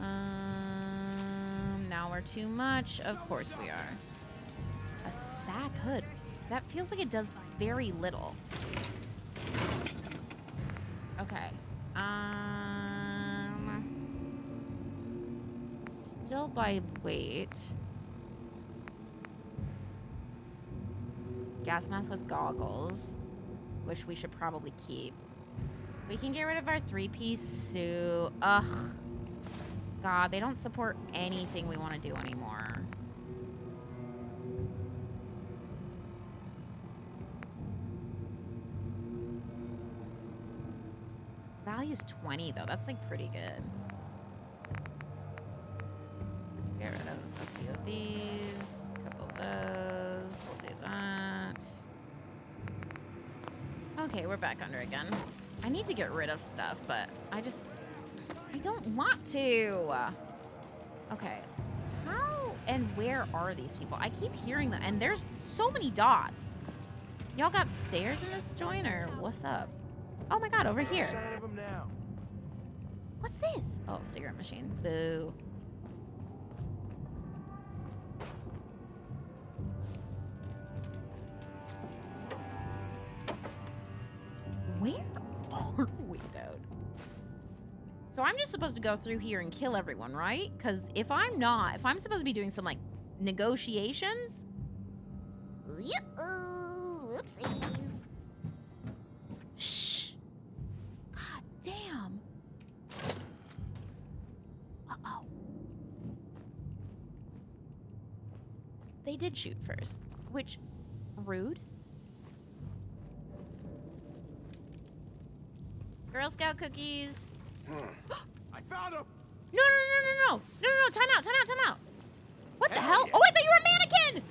Um, now we're too much. Of course we are. A sack hood. That feels like it does very little. Okay. Um. Still by weight. Gas mask with goggles, which we should probably keep. We can get rid of our three-piece suit. Ugh. God, they don't support anything we want to do anymore. Value's 20 though. That's like pretty good. Get rid of a few of these, a couple of those. We'll do that. Okay, we're back under again. I need to get rid of stuff, but I just I don't want to. Okay. How and where are these people? I keep hearing them, and there's so many dots. Y'all got stairs in this joint, or what's up? Oh my god, over here. Sign of 'em now. What's this? Oh, cigarette machine. Boo. Supposed to go through here and kill everyone, right? Because if I'm not, if I'm supposed to be doing some, like, negotiations, Yoo-oo, Shh. God damn. Uh-oh. They did shoot first, which rude. Girl Scout cookies. Hmm. Found him. No, no, no, no, no, no, no, no, time out, time out, time out. What the Hell? Oh, I thought you were a mannequin.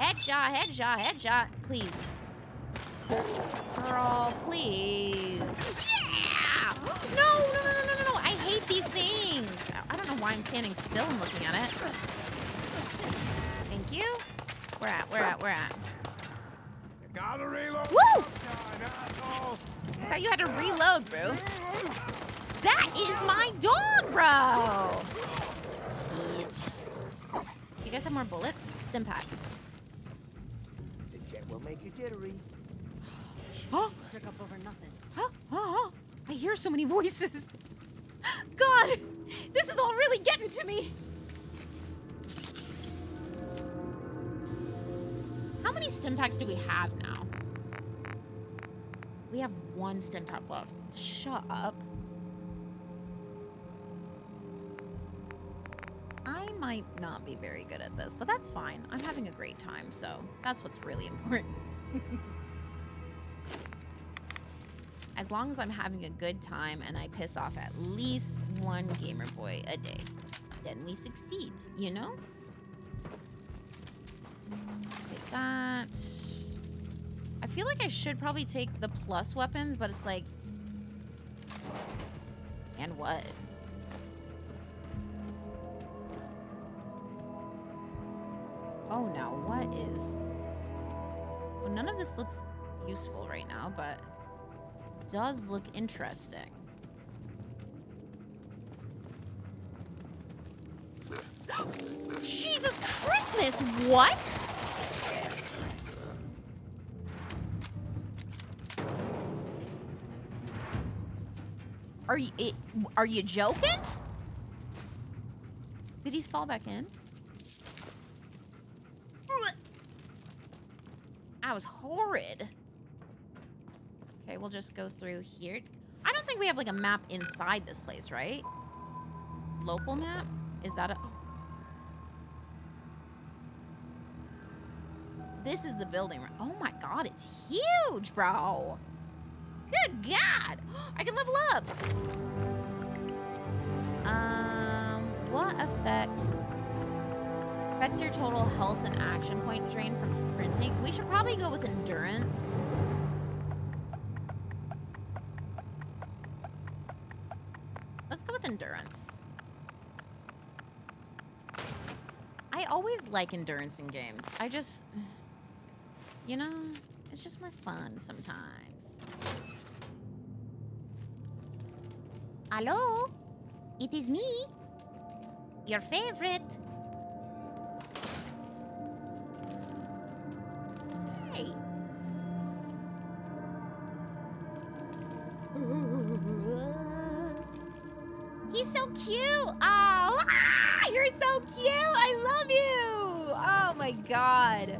Headshot, headshot, headshot. Please. Girl, please. Yeah! No, no, no, no, no, no, no. I hate these things. I don't know why I'm standing still and looking at it. Thank you. Where at? Where at? Where at? You gotta reload. Woo! Time, asshole. I thought you had to reload, bro. That is my dog, bro. Bitch. You guys have more bullets? Stimpak. The jet will make you jittery. Oh, Shook up over nothing. oh, oh, oh. I hear so many voices. God, this is all really getting to me. How many Stimpaks do we have now? We have one Stimpak left. Shut up. I might not be very good at this, but that's fine. I'm having a great time, so that's what's really important. as long as I'm having a good time and I piss off at least one gamer boy a day, then we succeed, you know? Take that. I feel like I should probably take the plus weapons, but it's like. And what? Oh no, what is. Well, none of this looks useful right now, but does look interesting. Jesus Christmas! What? Are you it, are you joking? Did he fall back in? I was horrid. Okay, we'll just go through here. I don't think we have like a map inside this place, right? Local map? Is that a... This is the building. Oh my god, it's huge, bro. Good god. I can level up. Um, what effect affects your total health and action point drain from sprinting? We should probably go with endurance. Let's go with endurance. I always like endurance in games. I just, you know, it's just more fun sometimes. Hello? It is me. Your favorite. Hey. He's so cute. Oh, ah, you're so cute. I love you. Oh my god.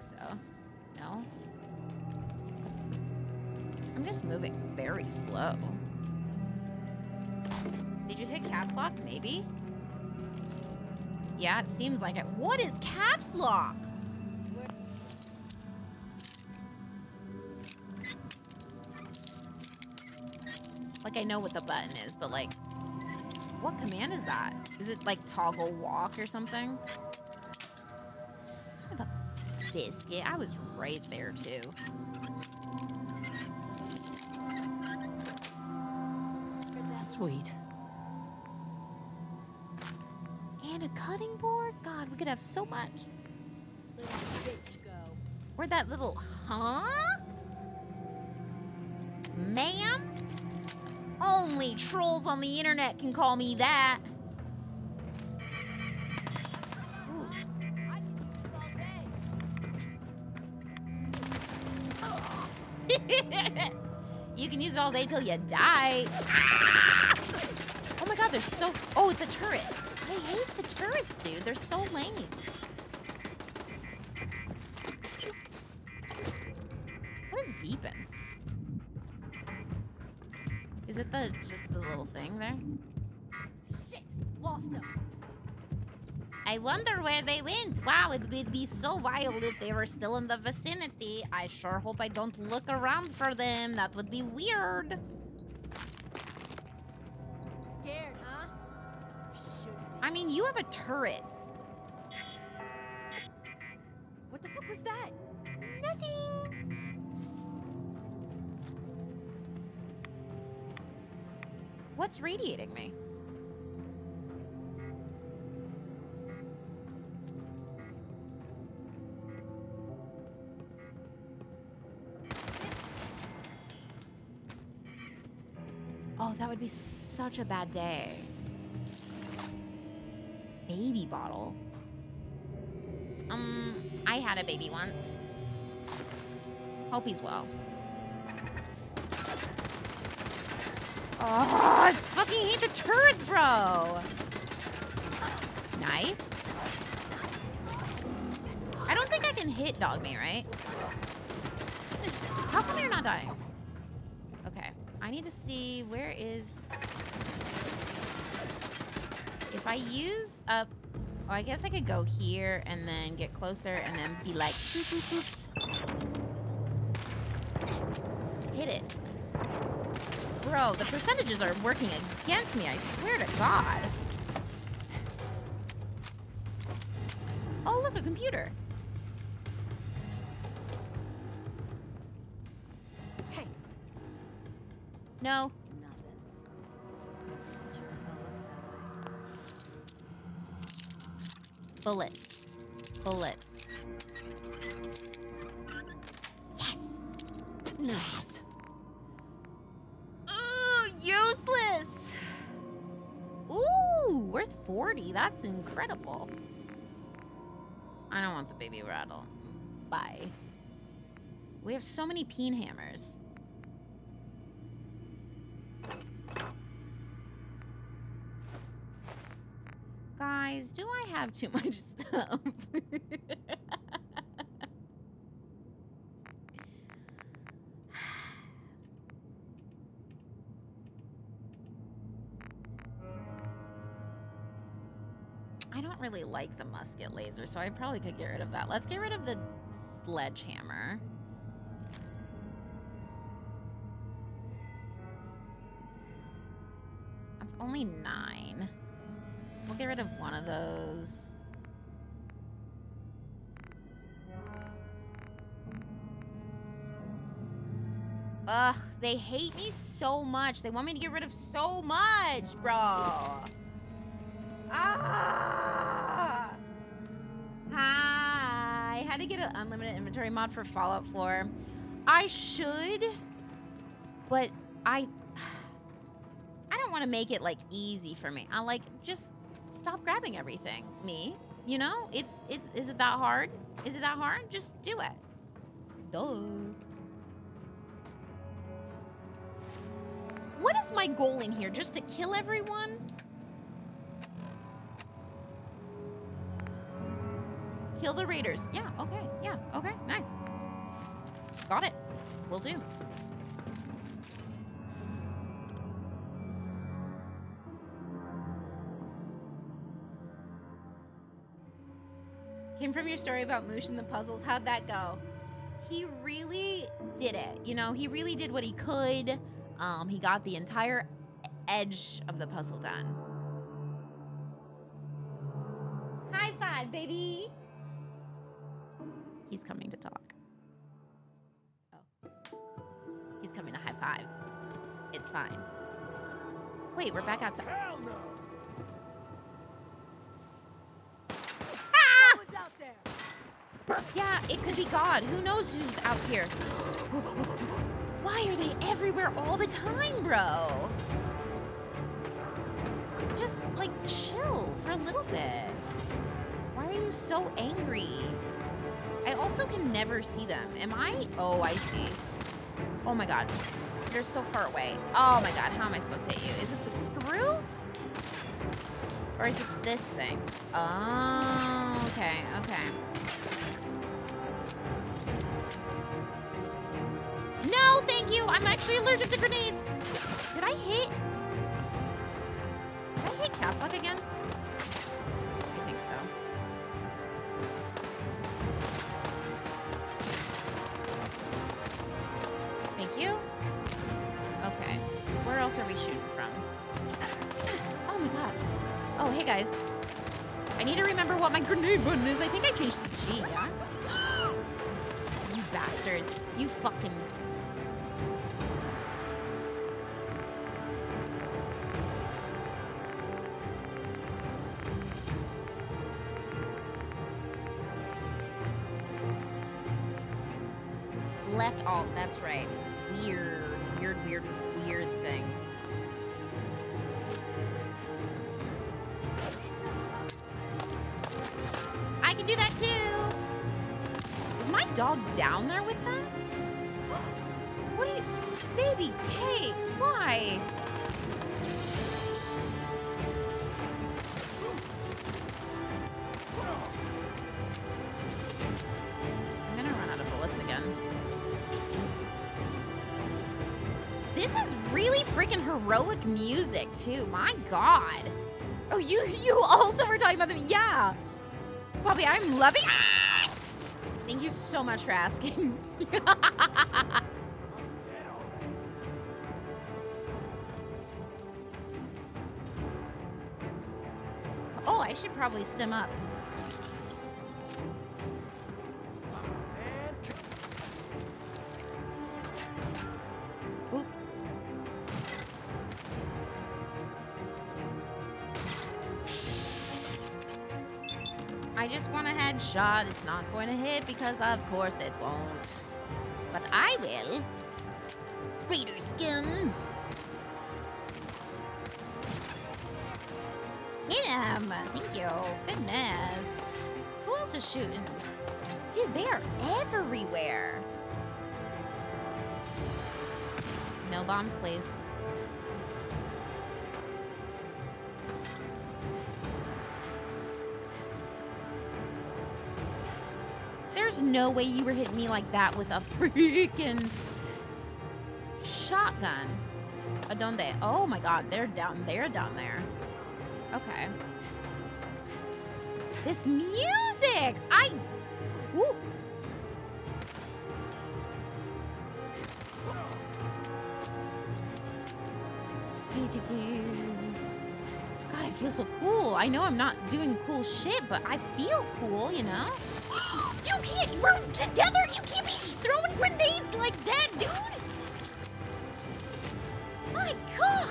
Think so. No? I'm just moving very slow. Did you hit caps lock? Maybe? Yeah, it seems like it. What is caps lock? Like, I know what the button is, but like, what command is that? Is it like toggle walk or something? Son of a biscuit. I was right there too. Sweet. And a cutting board? God, we could have so much. Where'd that little, huh? Ma'am? Only trolls on the internet can call me that. All day till you die. Ah! Oh my god, they're so. Oh, it's a turret. I hate the turrets, dude. They're so lame. Wonder where they went. Wow, it would be so wild if they were still in the vicinity. I sure hope I don't look around for them. That would be weird. Scared, huh? I mean, you have a turret. What the fuck was that? Nothing. What's radiating me? Such a bad day. Baby bottle. Um, I had a baby once. Hope he's well. Oh, I fucking hate the turrets, bro. Nice. I don't think I can hit dog me, right? How come you're not dying? Okay, I need to see where is. If I use up, oh, I guess I could go here and then get closer and then be like, boop, boop, boop. hit it. Bro, the percentages are working against me, I swear to God. Oh, look, a computer. Have so many peen hammers. Guys, do I have too much stuff? I don't really like the musket laser, so I probably could get rid of that. Let's get rid of the sledgehammer. Only nine. We'll get rid of one of those. Ugh, they hate me so much. They want me to get rid of so much, bro. Ah! Hi. I had to get an unlimited inventory mod for Fallout 4? I should, but I want to make it like easy for me. I like just stop grabbing everything. Me, you know? It's it's is it that hard? Is it that hard? Just do it. Duh. What is my goal in here? Just to kill everyone? Kill the raiders. Yeah, okay. Yeah, okay. Nice. Got it. Will do. Came from your story about Moosh and the puzzles. How'd that go? He really did it. You know, he really did what he could. Um, he got the entire edge of the puzzle done. High five, baby. He's coming to talk. Oh. He's coming to high five. It's fine. Wait, we're back outside. Hell no! Ah! Someone's out there. Yeah, it could be God. Who knows who's out here? Why are they everywhere all the time, bro? Just like chill for a little bit. Why are you so angry? I also can never see them. Am I? Oh, I see. Oh my god. You're so far away. Oh my god, how am I supposed to hit you? Is it the screw? Or is it this thing? Oh, okay, okay. You. I'm actually allergic to grenades. Did I hit? Did I hit Caps again? I think so. Thank you. Okay. Where else are we shooting from? Oh my god. Oh, hey guys. I need to remember what my grenade button is. I think I changed the G, yeah? you bastards. You fucking... down there with them? What are you, baby cakes? Why? I'm gonna run out of bullets again. This is really freaking heroic music too. My God. Oh, you you also were talking about them. Yeah. Bobby, I'm loving it. Thank you so much for asking. oh, I should probably stem up. Going to hit because of course it won't. But I will. Raider. Hit him. Thank you. Goodness. Who else is shooting? Dude, they are everywhere. No bombs, please. No way you were hitting me like that with a freaking shotgun. Adonde? Oh my god, they're down there, down there. Okay. This music! I. Woo! Do, do, do. God, I feel so cool. I know I'm not doing cool shit, but I feel cool, you know? Oh, You can't, we're together. You can't be throwing grenades like that, dude. My God.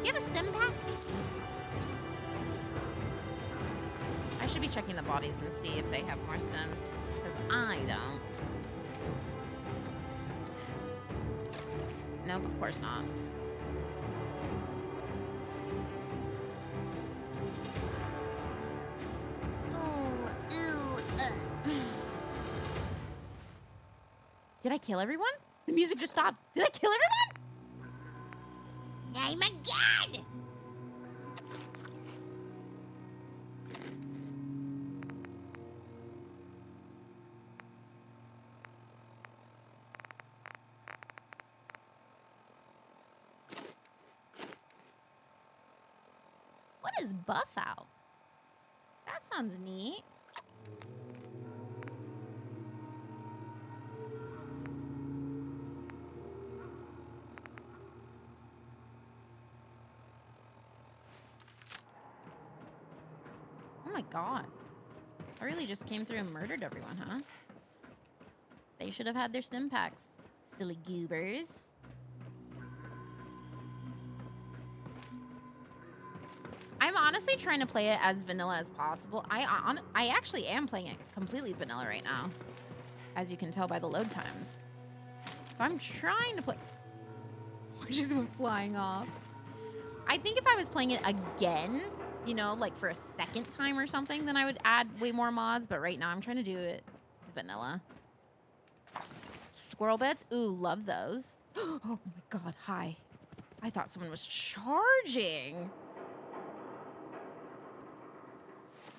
Do you have a stem pack? I should be checking the bodies and see if they have more stems, because I don't. Nope, of course not. Did I kill everyone? The music just stopped. Did I kill everyone? Oh my god! What is buff out? That sounds neat. My god. I really just came through and murdered everyone, huh? They should have had their Stimpaks. Silly goobers. I'm honestly trying to play it as vanilla as possible. I on, I actually am playing it completely vanilla right now, as you can tell by the load times. So I'm trying to play. Which just went flying off. I think if I was playing it again, you know, like for a second time or something, then I would add way more mods. But right now, I'm trying to do it vanilla. Squirrel bits. Ooh, love those. Oh my god, hi. I thought someone was charging.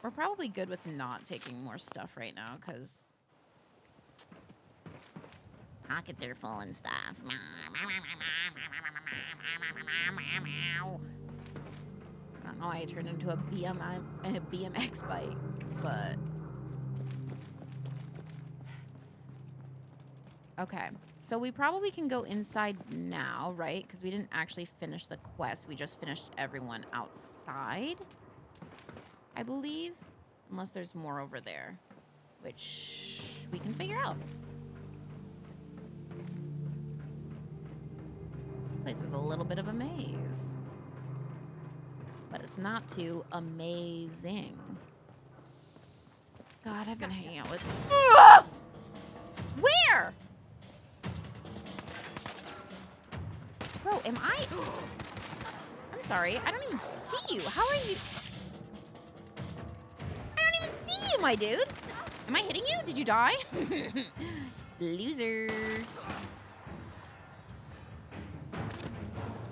We're probably good with not taking more stuff right now, because Pockets are full and stuff. I don't know why I turned into a, BMI, a BMX bike, but... Okay, so we probably can go inside now, right? Because we didn't actually finish the quest. We just finished everyone outside, I believe. Unless there's more over there, which we can figure out. This place is a little bit of a maze. But it's not too amazing. God, I've been hanging out with... Ugh! Where? Bro, am I... I'm sorry. I don't even see you. How are you... I don't even see you, my dude. Am I hitting you? Did you die? Loser.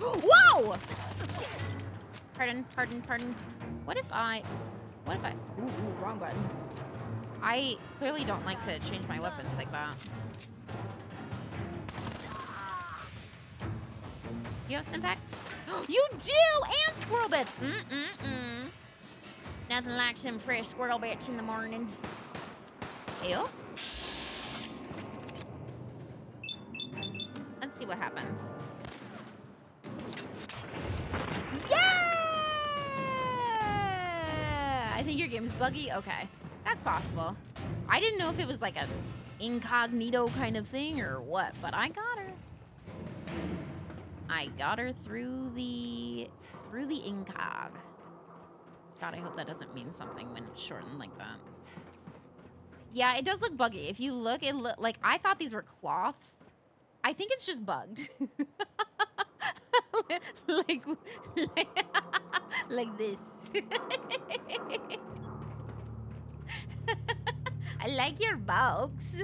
Whoa! Pardon, pardon, pardon. What if I... What if I... Ooh, ooh, wrong button. I clearly don't like to change my weapons like that. You have Stimpak? you do! And squirrel bits! Mm-mm-mm. Nothing like some fresh squirrel bits in the morning. Ew. Let's see what happens. Buggy. Okay, that's possible. I didn't know if it was like a incognito kind of thing or what, but I got her. I got her through the through the incog. God, I hope that doesn't mean something when it's shortened like that. Yeah, it does look buggy. If you look, it look like I thought these were cloths. I think it's just bugged. like, like, like this. I like your box.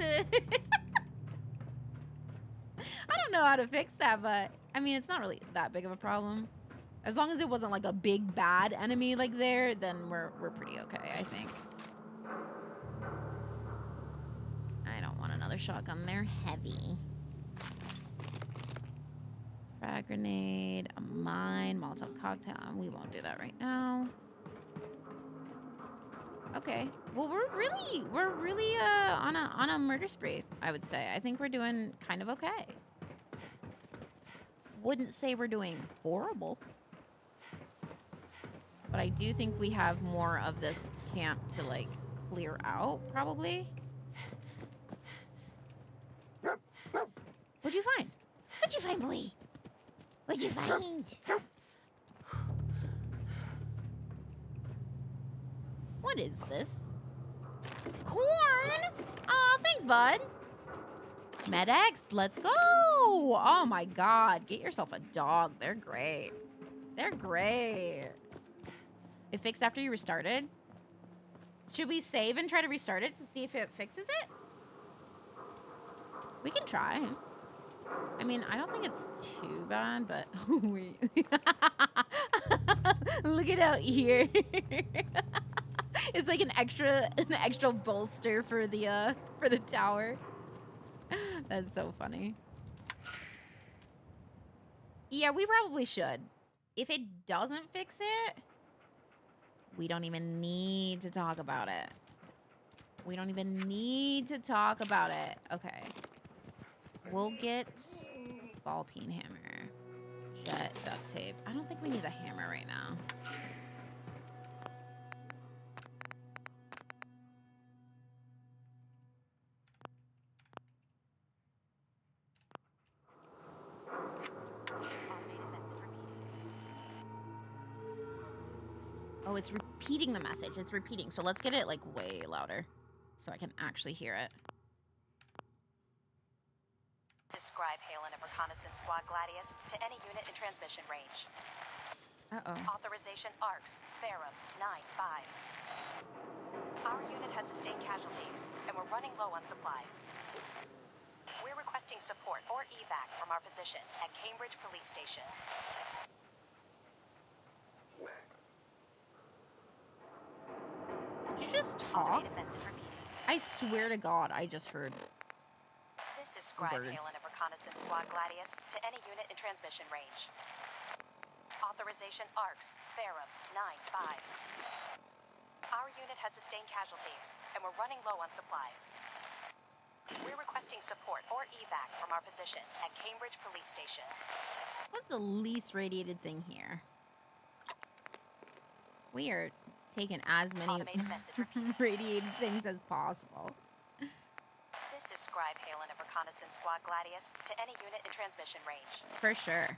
I don't know how to fix that, but I mean, it's not really that big of a problem. As long as it wasn't like a big bad enemy like there, then we're we're pretty okay, I think. I don't want another shotgun. They're heavy. Frag grenade, a mine, Molotov cocktail. We won't do that right now. Okay. Well, we're really, we're really uh, on a on a murder spree. I would say. I think we're doing kind of okay. Wouldn't say we're doing horrible, but I do think we have more of this camp to like clear out, probably. What'd you find? What'd you find, boy? What'd you find? What is this? Corn? Aw, thanks, bud. Med-X, let's go. Oh my god, get yourself a dog. They're great. They're great. It fixed after you restarted? Should we save and try to restart it to see if it fixes it? We can try. I mean, I don't think it's too bad, but wait. Look it out here. it's like an extra an extra bolster for the uh for the tower. That's so funny. Yeah, we probably should. If it doesn't fix it, we don't even need to talk about it. We don't even need to talk about it. Okay. We'll get ball peen hammer, jet, duct tape. I don't think we need the hammer right now. Oh, it's repeating the message. It's repeating. So let's get it like way louder so I can actually hear it. Describe Haylen and Reconnaissance Squad Gladius to any unit in transmission range. Uh-oh. Authorization Arcus, Ferrum, 9-5. Our unit has sustained casualties, and we're running low on supplies. We're requesting requesting support or evac from our position at Cambridge Police Station. Did you just talk? Automated message repeating. I swear to God, I just heard. This is Scribe Birds. Haylen of Reconnaissance Squad Gladius to any unit in transmission range. Authorization Arcus, Ferrum 9-5. Our unit has sustained casualties, and we're running low on supplies. We're requesting support or evac from our position at Cambridge Police Station. What's the least radiated thing here? We taking as many Automated message repeated. radiated things as possible. This is Scribe Haylen of Reconnaissance Squad Gladius to any unit in transmission range. For sure.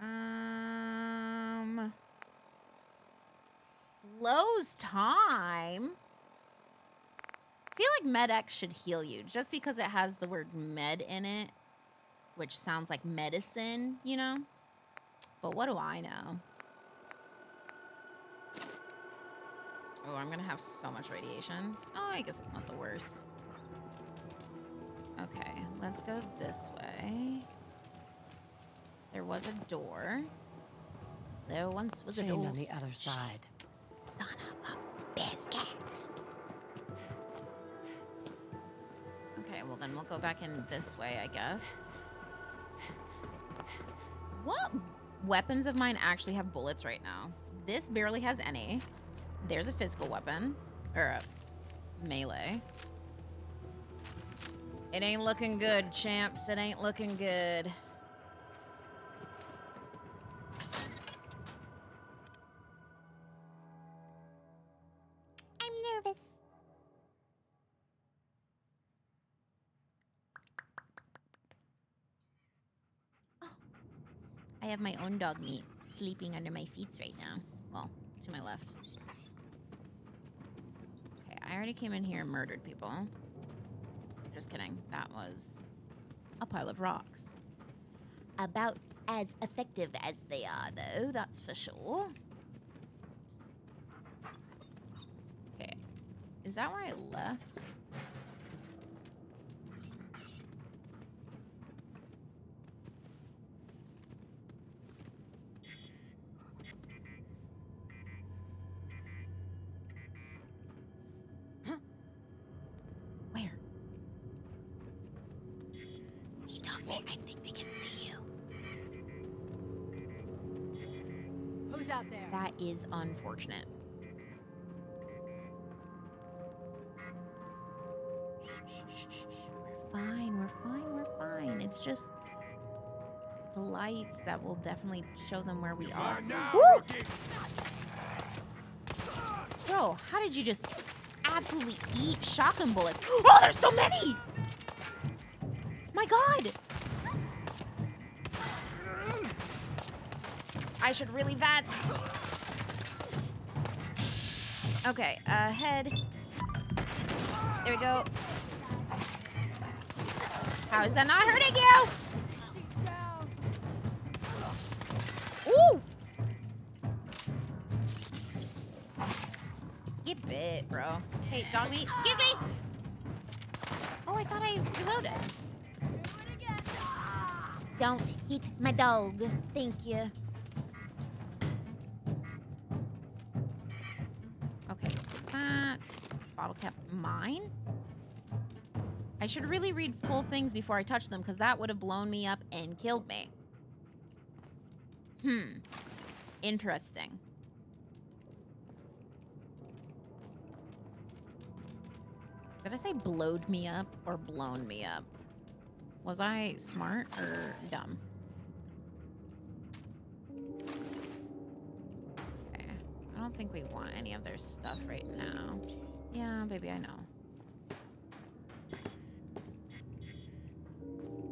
Um. Slows time. I feel like Med-X should heal you just because it has the word med in it, which sounds like medicine, you know? But what do I know? Oh, I'm gonna have so much radiation. Oh, I guess it's not the worst. Okay, let's go this way. There was a door. There once was a Chained door. on the other side. Son of a biscuit. Okay, well then we'll go back in this way, I guess. What weapons of mine actually have bullets right now? This barely has any. There's a physical weapon. Or a melee. It ain't looking good, champs. It ain't looking good. Dog meat sleeping under my feet right now. Well, to my left. Okay, I already came in here and murdered people. Just kidding. That was a pile of rocks. About as effective as they are, though, that's for sure. Okay. Is that where I left? Hey, dog me. I think they can see you. Who's out there? That is unfortunate. Shh, shh, shh, shh. We're fine. We're fine. We're fine. It's just the lights that will definitely show them where we are. Woo! Bro, how did you just absolutely eat shotgun bullets? Oh, there's so many! My god! I should really vet. Okay, uh, head. There we go. How is that not hurting you? Ooh! Get bit, bro. Hey, Dogmeat. Excuse me! Oh, I thought I reloaded. Don't hit my dog. Thank you. Mine? I should really read full things before I touch them because that would have blown me up and killed me. Hmm. Interesting. Did I say blowed me up or blown me up? Was I smart or dumb? Okay. I don't think we want any of their stuff right now. Yeah, baby, I know.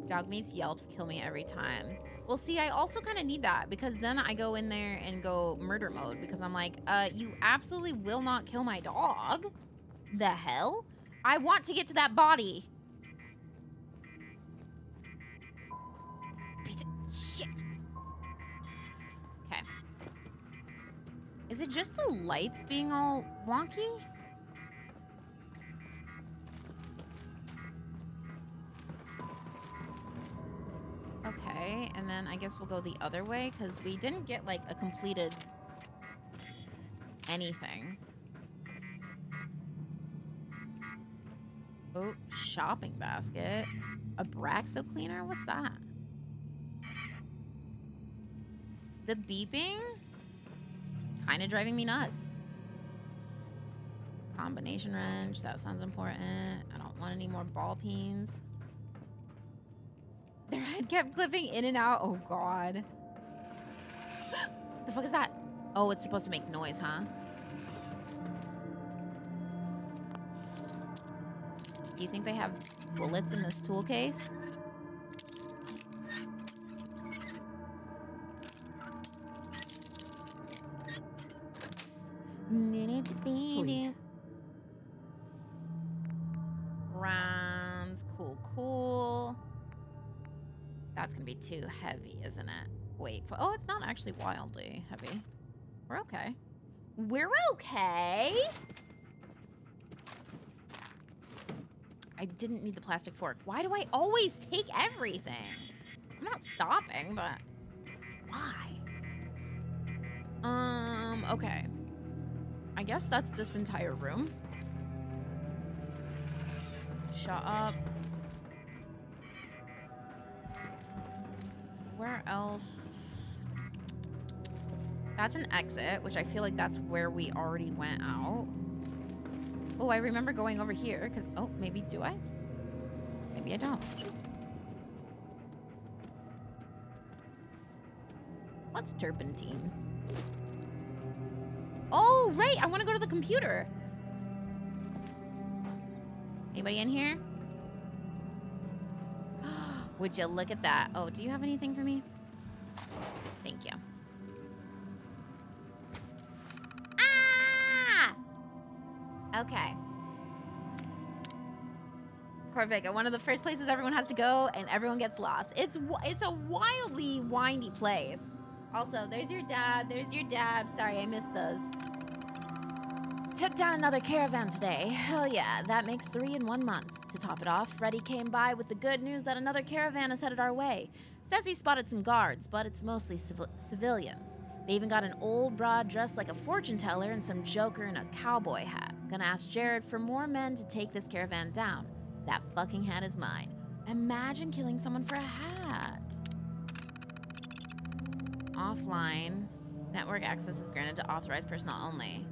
Dogmeat's yelps kill me every time. Well, see, I also kind of need that because then I go in there and go murder mode because I'm like, uh, you absolutely will not kill my dog. The hell? I want to get to that body. Piece of shit. Okay. Is it just the lights being all wonky? Way, and then I guess we'll go the other way because we didn't get like a completed anything. Oh, shopping basket. Abraxo cleaner? What's that? The beeping? Kind of driving me nuts. Combination wrench. That sounds important. I don't want any more ball peens. Their head kept clipping in and out. Oh, God. the fuck is that? Oh, it's supposed to make noise, huh? Do you think they have bullets in this tool case? Sweet. Heavy, isn't it? Wait. Oh, it's not actually wildly heavy. We're okay. We're okay. I didn't need the plastic fork. Why do I always take everything? I'm not stopping, but why? Um, okay. I guess that's this entire room. Shut up. Where else? That's an exit, which I feel like that's where we already went out. Oh, I remember going over here because, oh, maybe do I? Maybe I don't. What's turpentine? Oh, right. I want to go to the computer. Anybody in here? Would you look at that? Oh, do you have anything for me? Thank you. Ah! Okay. Corvega, one of the first places everyone has to go, and everyone gets lost. It's it's a wildly windy place. Also, there's your dad. There's your dad. Sorry, I missed those. Took down another caravan today. Hell yeah, that makes three in one month. To top it off, Freddy came by with the good news that another caravan is headed our way. Says he spotted some guards, but it's mostly civ- civilians. They even got an old broad dressed like a fortune teller and some joker in a cowboy hat. Gonna ask Jared for more men to take this caravan down. That fucking hat is mine. Imagine killing someone for a hat. Offline. Network access is granted to authorized personnel only.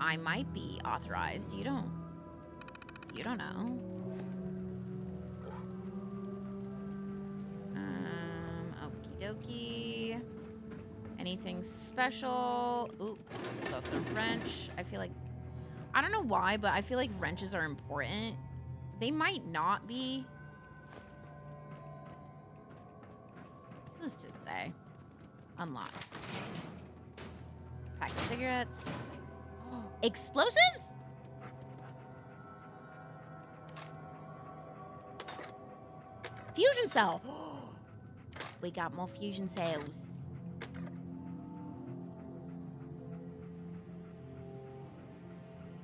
I might be authorized. You don't. You don't know. Um, okie dokie. Anything special? Oop, got the wrench. I feel like. I don't know why, but I feel like wrenches are important. They might not be. Who's to say? Unlock. Pack of cigarettes. Explosives? Fusion cell. we got more fusion cells.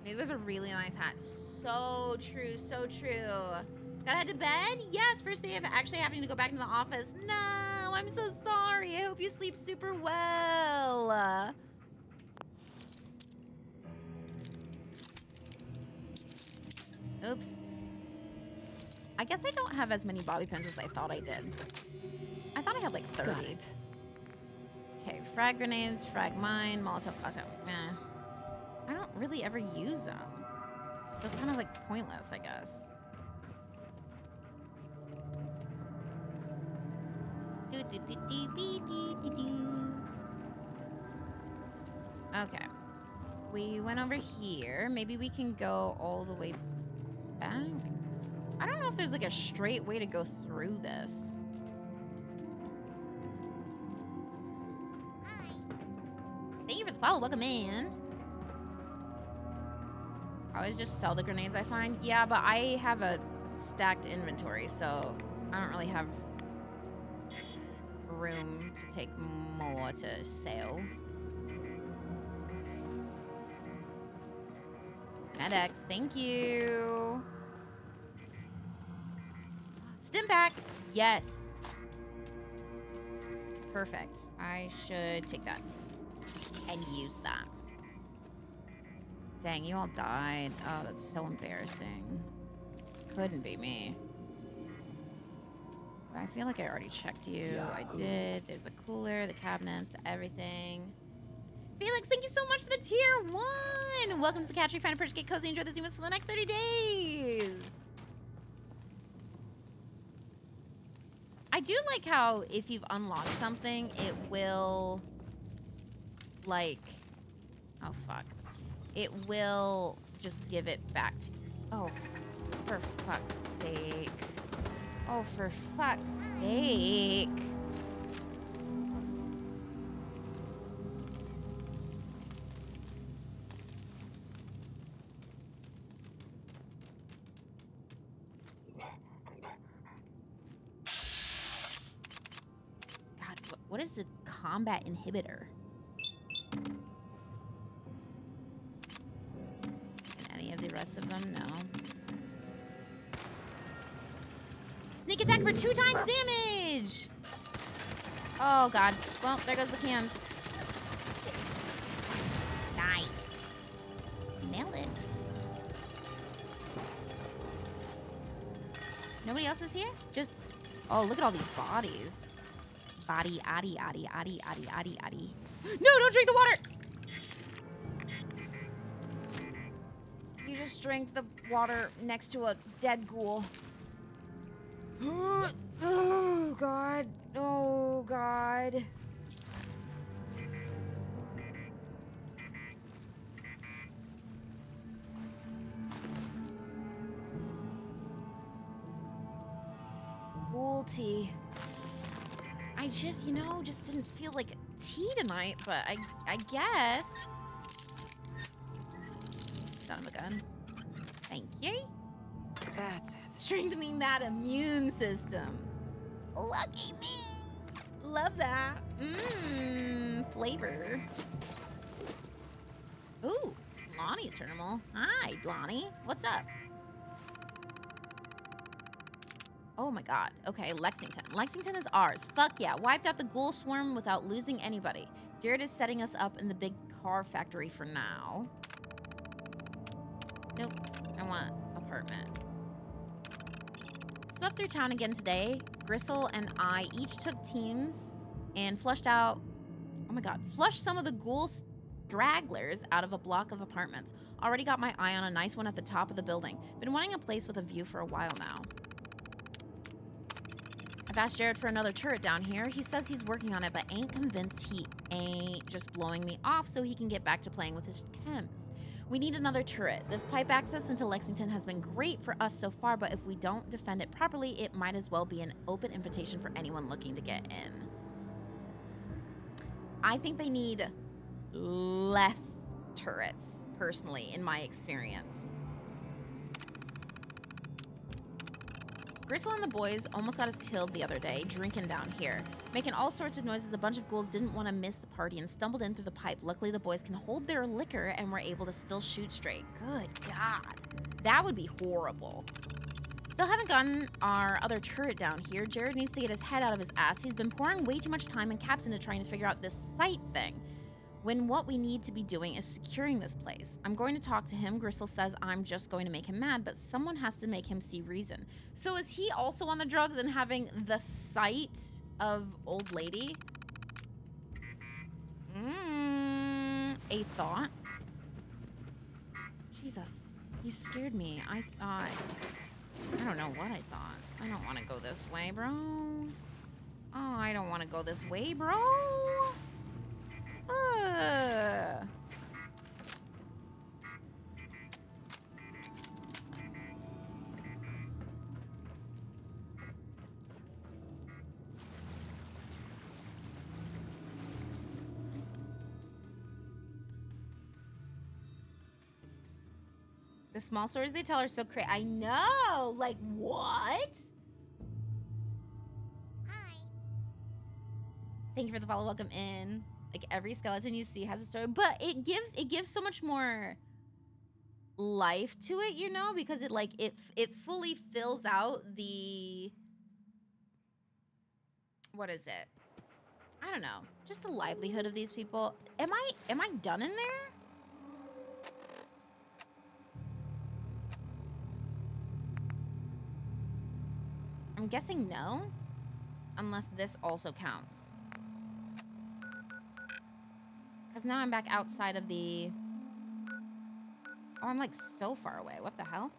Maybe it was a really nice hat. So true, so true. Gotta head to bed? Yes, first day of actually having to go back into the office. No, I'm so sorry. I hope you sleep super well. Oops. I guess I don't have as many bobby pins as I thought I did. I thought I had like 30. Got it. Okay, frag grenades, frag mine, Molotov cocktail. Nah. I don't really ever use them. So it's kind of like pointless, I guess. Okay. We went over here. Maybe we can go all the way back. I don't know if there's like a straight way to go through this. Thank you for the follow. Welcome in. I always just sell the grenades I find. Yeah, but I have a stacked inventory, so I don't really have room to take more to sell. Med-X, thank you. Stimpak, yes. Perfect. I should take that and use that. Dang, you all died. Oh, that's so embarrassing. Couldn't be me. I feel like I already checked you. I did. There's the cooler, the cabinets, the everything. Felix, thank you so much for the tier one. Welcome to the Catch. Find a purchase, get cozy, enjoy the Zoomies for the next 30 days. I do like how if you've unlocked something, it will, like, oh fuck, it will just give it back to. You. Oh, for fuck's sake. Oh, for fuck's sake. What, is the combat inhibitor? And any of the rest of them? No. Sneak attack for two times damage! Oh god. Well, there goes the cams. Nice. Nailed it. Nobody else is here? Just. Oh, look at all these bodies. Body, addy, addy, addy, addy, addy. No, don't drink the water! You just drank the water next to a dead ghoul. oh, God. Oh, God. Ghoul tea. I just, you know, just didn't feel like tea tonight, but I, I guess. Son of a gun. Thank you. That's it. Strengthening that immune system. Lucky me. Love that. Mmm, flavor. Ooh, Lonnie's terminal. Hi, Lonnie. What's up? Oh my god. Okay, Lexington. Lexington is ours. Fuck yeah. Wiped out the ghoul swarm without losing anybody. Jared is setting us up in the big car factory for now. Nope. I want apartment. Swept through town again today. Gristle and I each took teams and flushed out. Oh my god. Flushed some of the ghoul stragglers out of a block of apartments. Already got my eye on a nice one at the top of the building. Been wanting a place with a view for a while now. I've asked Jared for another turret down here. He says he's working on it, but ain't convinced he ain't just blowing me off so he can get back to playing with his chems. We need another turret. This pipe access into Lexington has been great for us so far, but if we don't defend it properly, it might as well be an open invitation for anyone looking to get in. I think they need less turrets, personally, in my experience. Gristle and the boys almost got us killed the other day, drinking down here. Making all sorts of noises, a bunch of ghouls didn't want to miss the party and stumbled in through the pipe. Luckily, the boys can hold their liquor and were able to still shoot straight. Good God. That would be horrible. Still haven't gotten our other turret down here. Jared needs to get his head out of his ass. He's been pouring way too much time and caps into trying to figure out this sight thing. When what we need to be doing is securing this place. I'm going to talk to him. Gristle says I'm just going to make him mad, but someone has to make him see reason. So is he also on the drugs and having the sight of old lady? Mm, a thought. Jesus, you scared me. I thought. I don't know what I thought. I don't want to go this way, bro. Oh, I don't want to go this way, bro. Uh. The small stories they tell are so crazy. I know. Like what? Hi. Thank you for the follow. Welcome in. Like every skeleton you see has a story, but it gives it gives so much more life to it, you know, because it like it it fully fills out the what is it? I don't know. Just the livelihood of these people. Am I am I done in there? I'm guessing no. Unless this also counts. Because now I'm back outside of the... Oh, I'm like so far away. What the hell?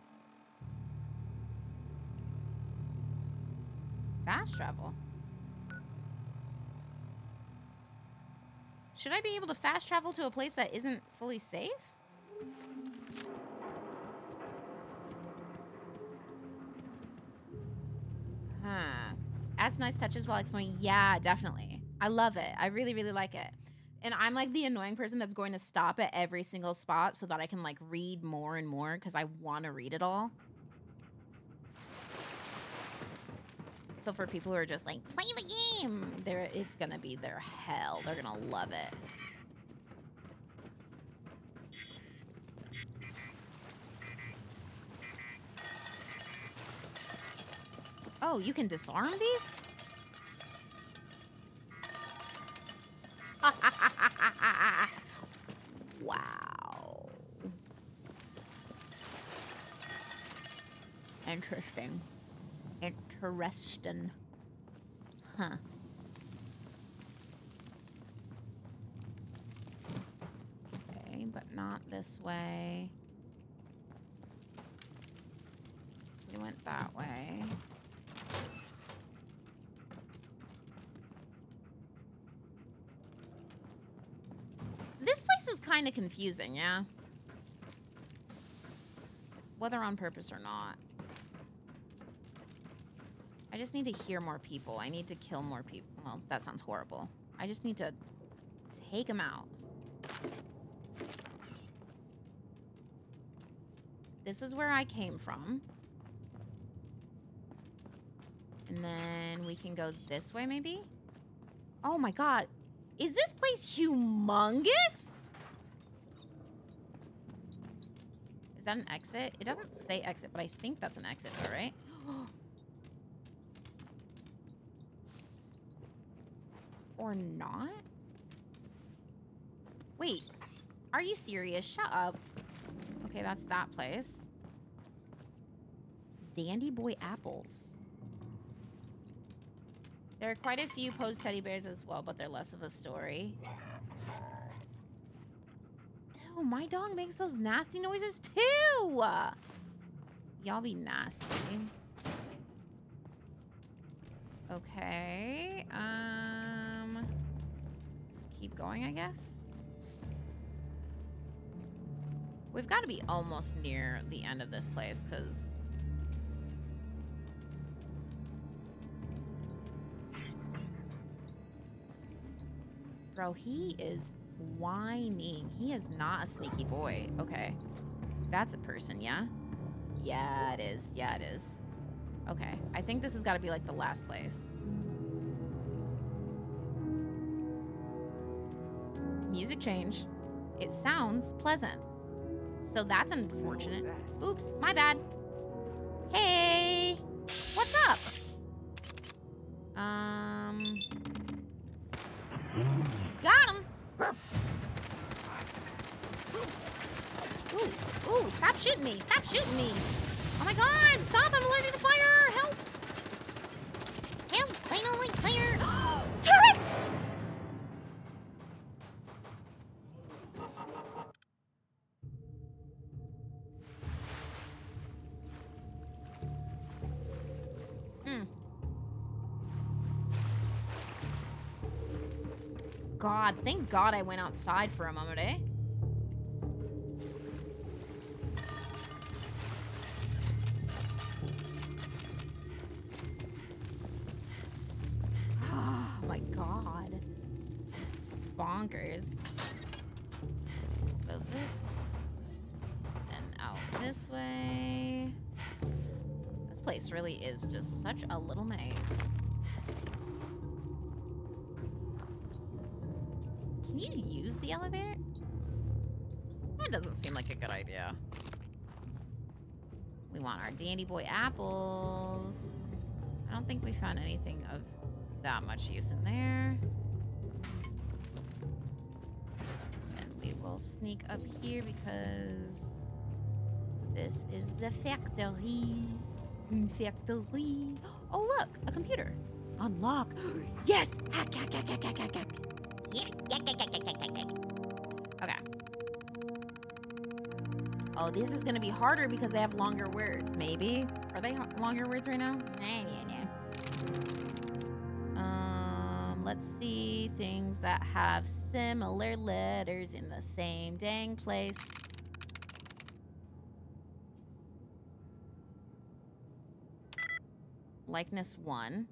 Fast travel. Should I be able to fast travel to a place that isn't fully safe? Huh. Adds nice touches while exploring. Yeah, definitely. I love it. I really, really like it. And I'm like the annoying person that's going to stop at every single spot so that I can like read more and more because I want to read it all. So for people who are just like, play the game, there it's gonna be their hell. They're gonna love it. Oh, you can disarm these? Interesting. Interesting. Huh. Okay, but not this way. We went that way. This place is kind of confusing, yeah? Whether on purpose or not. I just need to hear more people. I need to kill more people. Well, that sounds horrible. I just need to take them out. This is where I came from. And then we can go this way, maybe? Oh my god. Is this place humongous? Is that an exit? It doesn't say exit, but I think that's an exit, all right? Or not? Wait, are you serious? Shut up. Okay, that's that place. Dandy Boy Apples. There are quite a few posed teddy bears as well, but they're less of a story. Ew, my dog makes those nasty noises too! Y'all be nasty. Okay, um... Going, I guess. We've got to be almost near the end of this place, because... Bro, he is whining. He is not a sneaky boy. Okay. That's a person, yeah? Yeah, it is. Yeah, it is. Okay. I think this has got to be like the last place. Music change. It sounds pleasant. So that's unfortunate. Oops, my bad. Hey! What's up? Um... Got him! Ooh, ooh, stop shooting me! Stop shooting me! Oh my god! Stop! God, thank God I went outside for a moment, eh? Oh my God. Bonkers. Go this. And out this way. This place really is just such a little maze. elevator? That doesn't seem like a good idea. We want our Dandy Boy apples. I don't think we found anything of that much use in there. And we will sneak up here because this is the factory. Hmm, factory. Oh, look, a computer. Unlock. yes! Hack, hack, hack, hack, hack, hack, This is gonna be harder because they have longer words. Maybe. Are they longer words right now? Nah, nah, nah. Um, let's see things that have similar letters in the same dang place. Likeness one.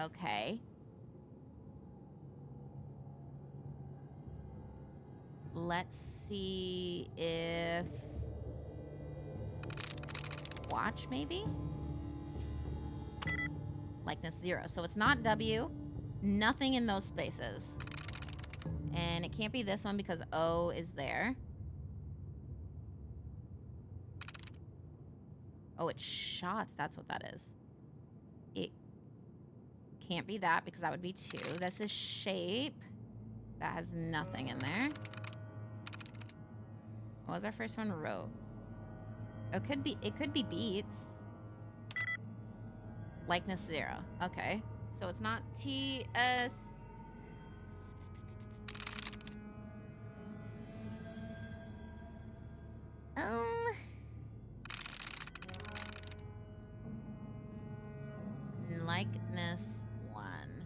Okay. Let's see if watch maybe likeness zero. So it's not W, nothing in those spaces. And it can't be this one because O is there. Oh, it's shots. That's what that is. It can't be that because that would be two. This is shape. That has nothing in there. What was our first one? Row. It could be. It could be beats. Likeness zero. Okay. So it's not T S. Um, Likeness one.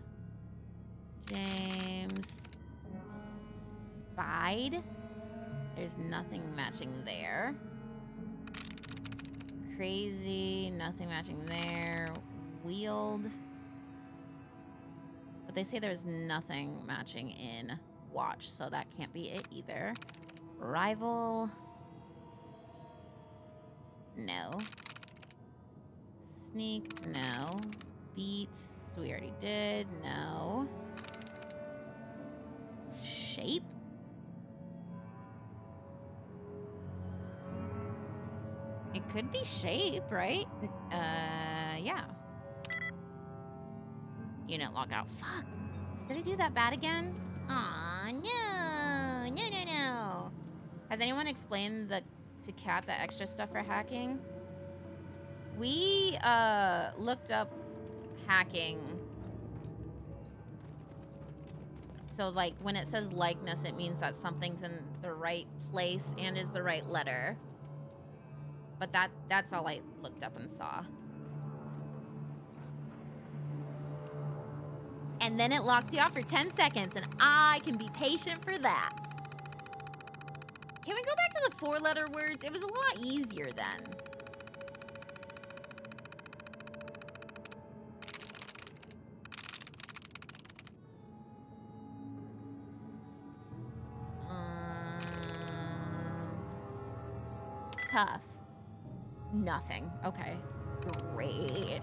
James. Spied. There's nothing matching there. Crazy. Nothing matching there. Wheeled. But they say there's nothing matching in watch, so that can't be it either. Rival. No. Sneak, no. Beats, we already did, no. Shape? Could be shape, right? Uh, yeah. Unit lockout. Fuck. Did I do that bad again? Aw, no. No, no, no. Has anyone explained the to Cat the extra stuff for hacking? We uh looked up hacking. So like when it says likeness, it means that something's in the right place and is the right letter. But that that's all I looked up and saw. And then it locks you off for 10 seconds, and I can be patient for that. Can we go back to the four letter words? It was a lot easier then. Um, tough. Nothing. Okay. Great.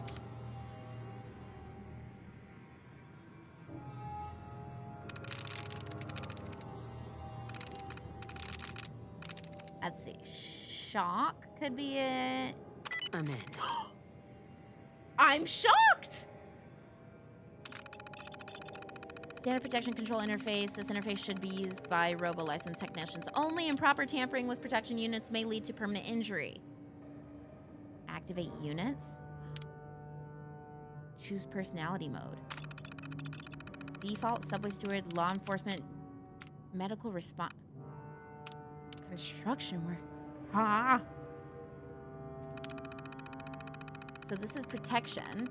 Let's see. Shock could be it. I'm in. I'm shocked! Standard Protectron control interface. This interface should be used by RobCo licensed technicians only. Improper tampering with Protectron units may lead to permanent injury. Activate units. Choose personality mode. Default subway steward, law enforcement, medical response, construction work. Ah. So this is Protectron.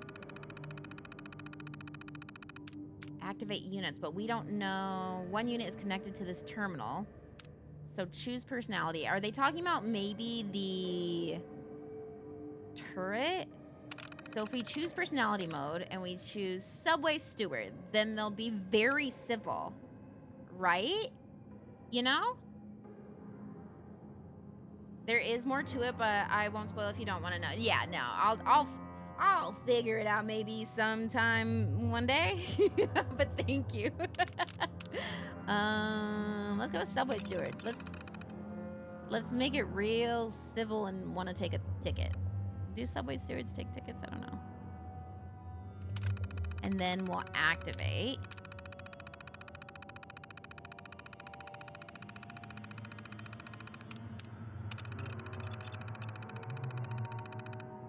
Activate units, but we don't know. One unit is connected to this terminal. So choose personality. Are they talking about maybe the turret? So if we choose personality mode and we choose subway steward, then they'll be very civil, right? You know? There is more to it, but I won't spoil if you don't want to know. Yeah, no, I'll I'll I'll figure it out maybe sometime one day. but thank you. um, let's go with subway steward. Let's let's make it real civil and want to take a ticket. Do subway stewards take tickets? I don't know. And then we'll activate.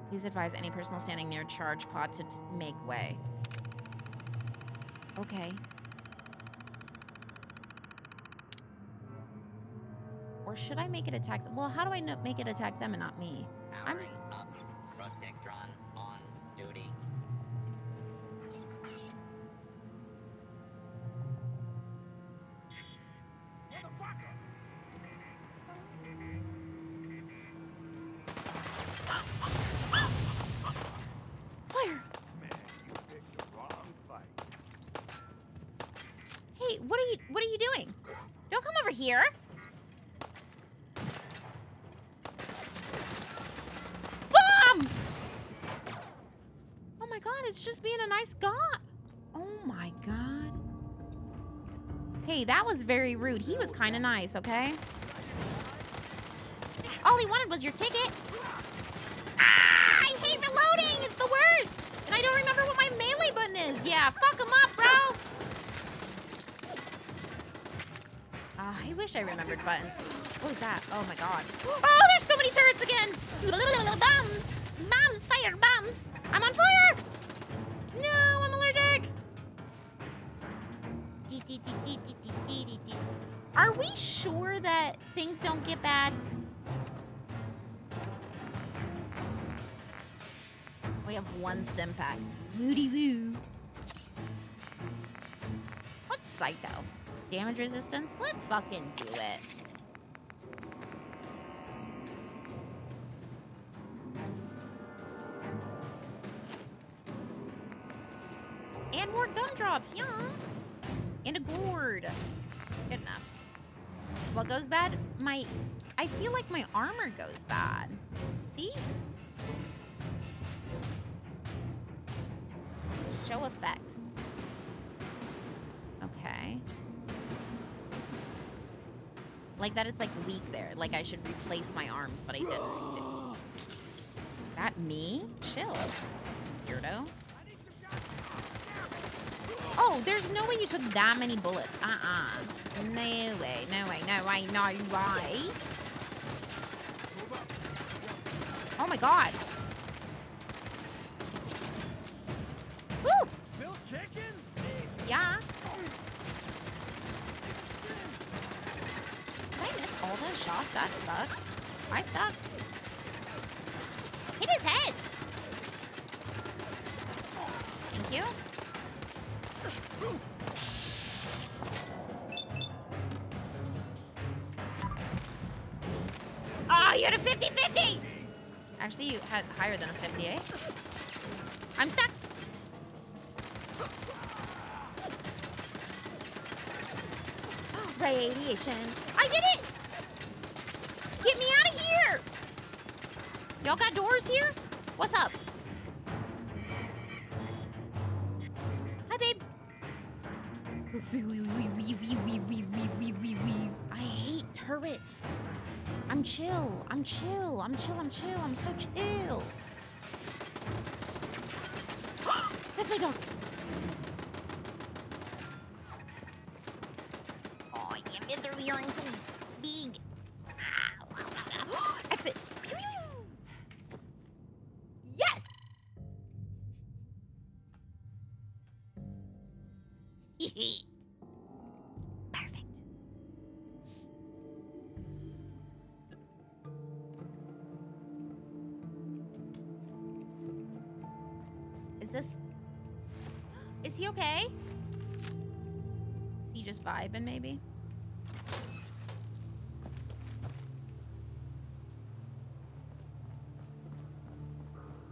Please advise any personal standing near charge pod to make way. Okay. Or should I make it attack? Well, how do I make it attack them and not me? I'm just. Rude. He was kind of nice, okay? All he wanted was your ticket. Ah, I hate reloading. It's the worst. And I don't remember what my melee button is. Yeah, fuck him up, bro. Ah, I wish I remembered buttons. What was that? Oh my god. Oh, there's so many turrets again! Bombs! Bombs! Fire! Bombs! I'm on fire! One Stimpak. Woody woo. What's psycho? Damage resistance? Let's fucking do it. Like that it's like weak there. Like I should replace my arms, but I didn't. that me? Chill. Weirdo. Oh, there's no way you took that many bullets. Uh-uh. No way, no way, no way, no way. Oh my god. All? That sucks. I suck. Hit his head. Thank you. Ah, oh, you had a 50-50! Actually, you had higher than a 58. I'm stuck. Radiation. I did it! Get me out of here! Y'all got doors here? What's up? Hi, babe. I hate turrets. I'm chill. I'm chill. I'm chill. I'm chill. I'm so chill. That's my dog. Okay? Is he just vibing, maybe?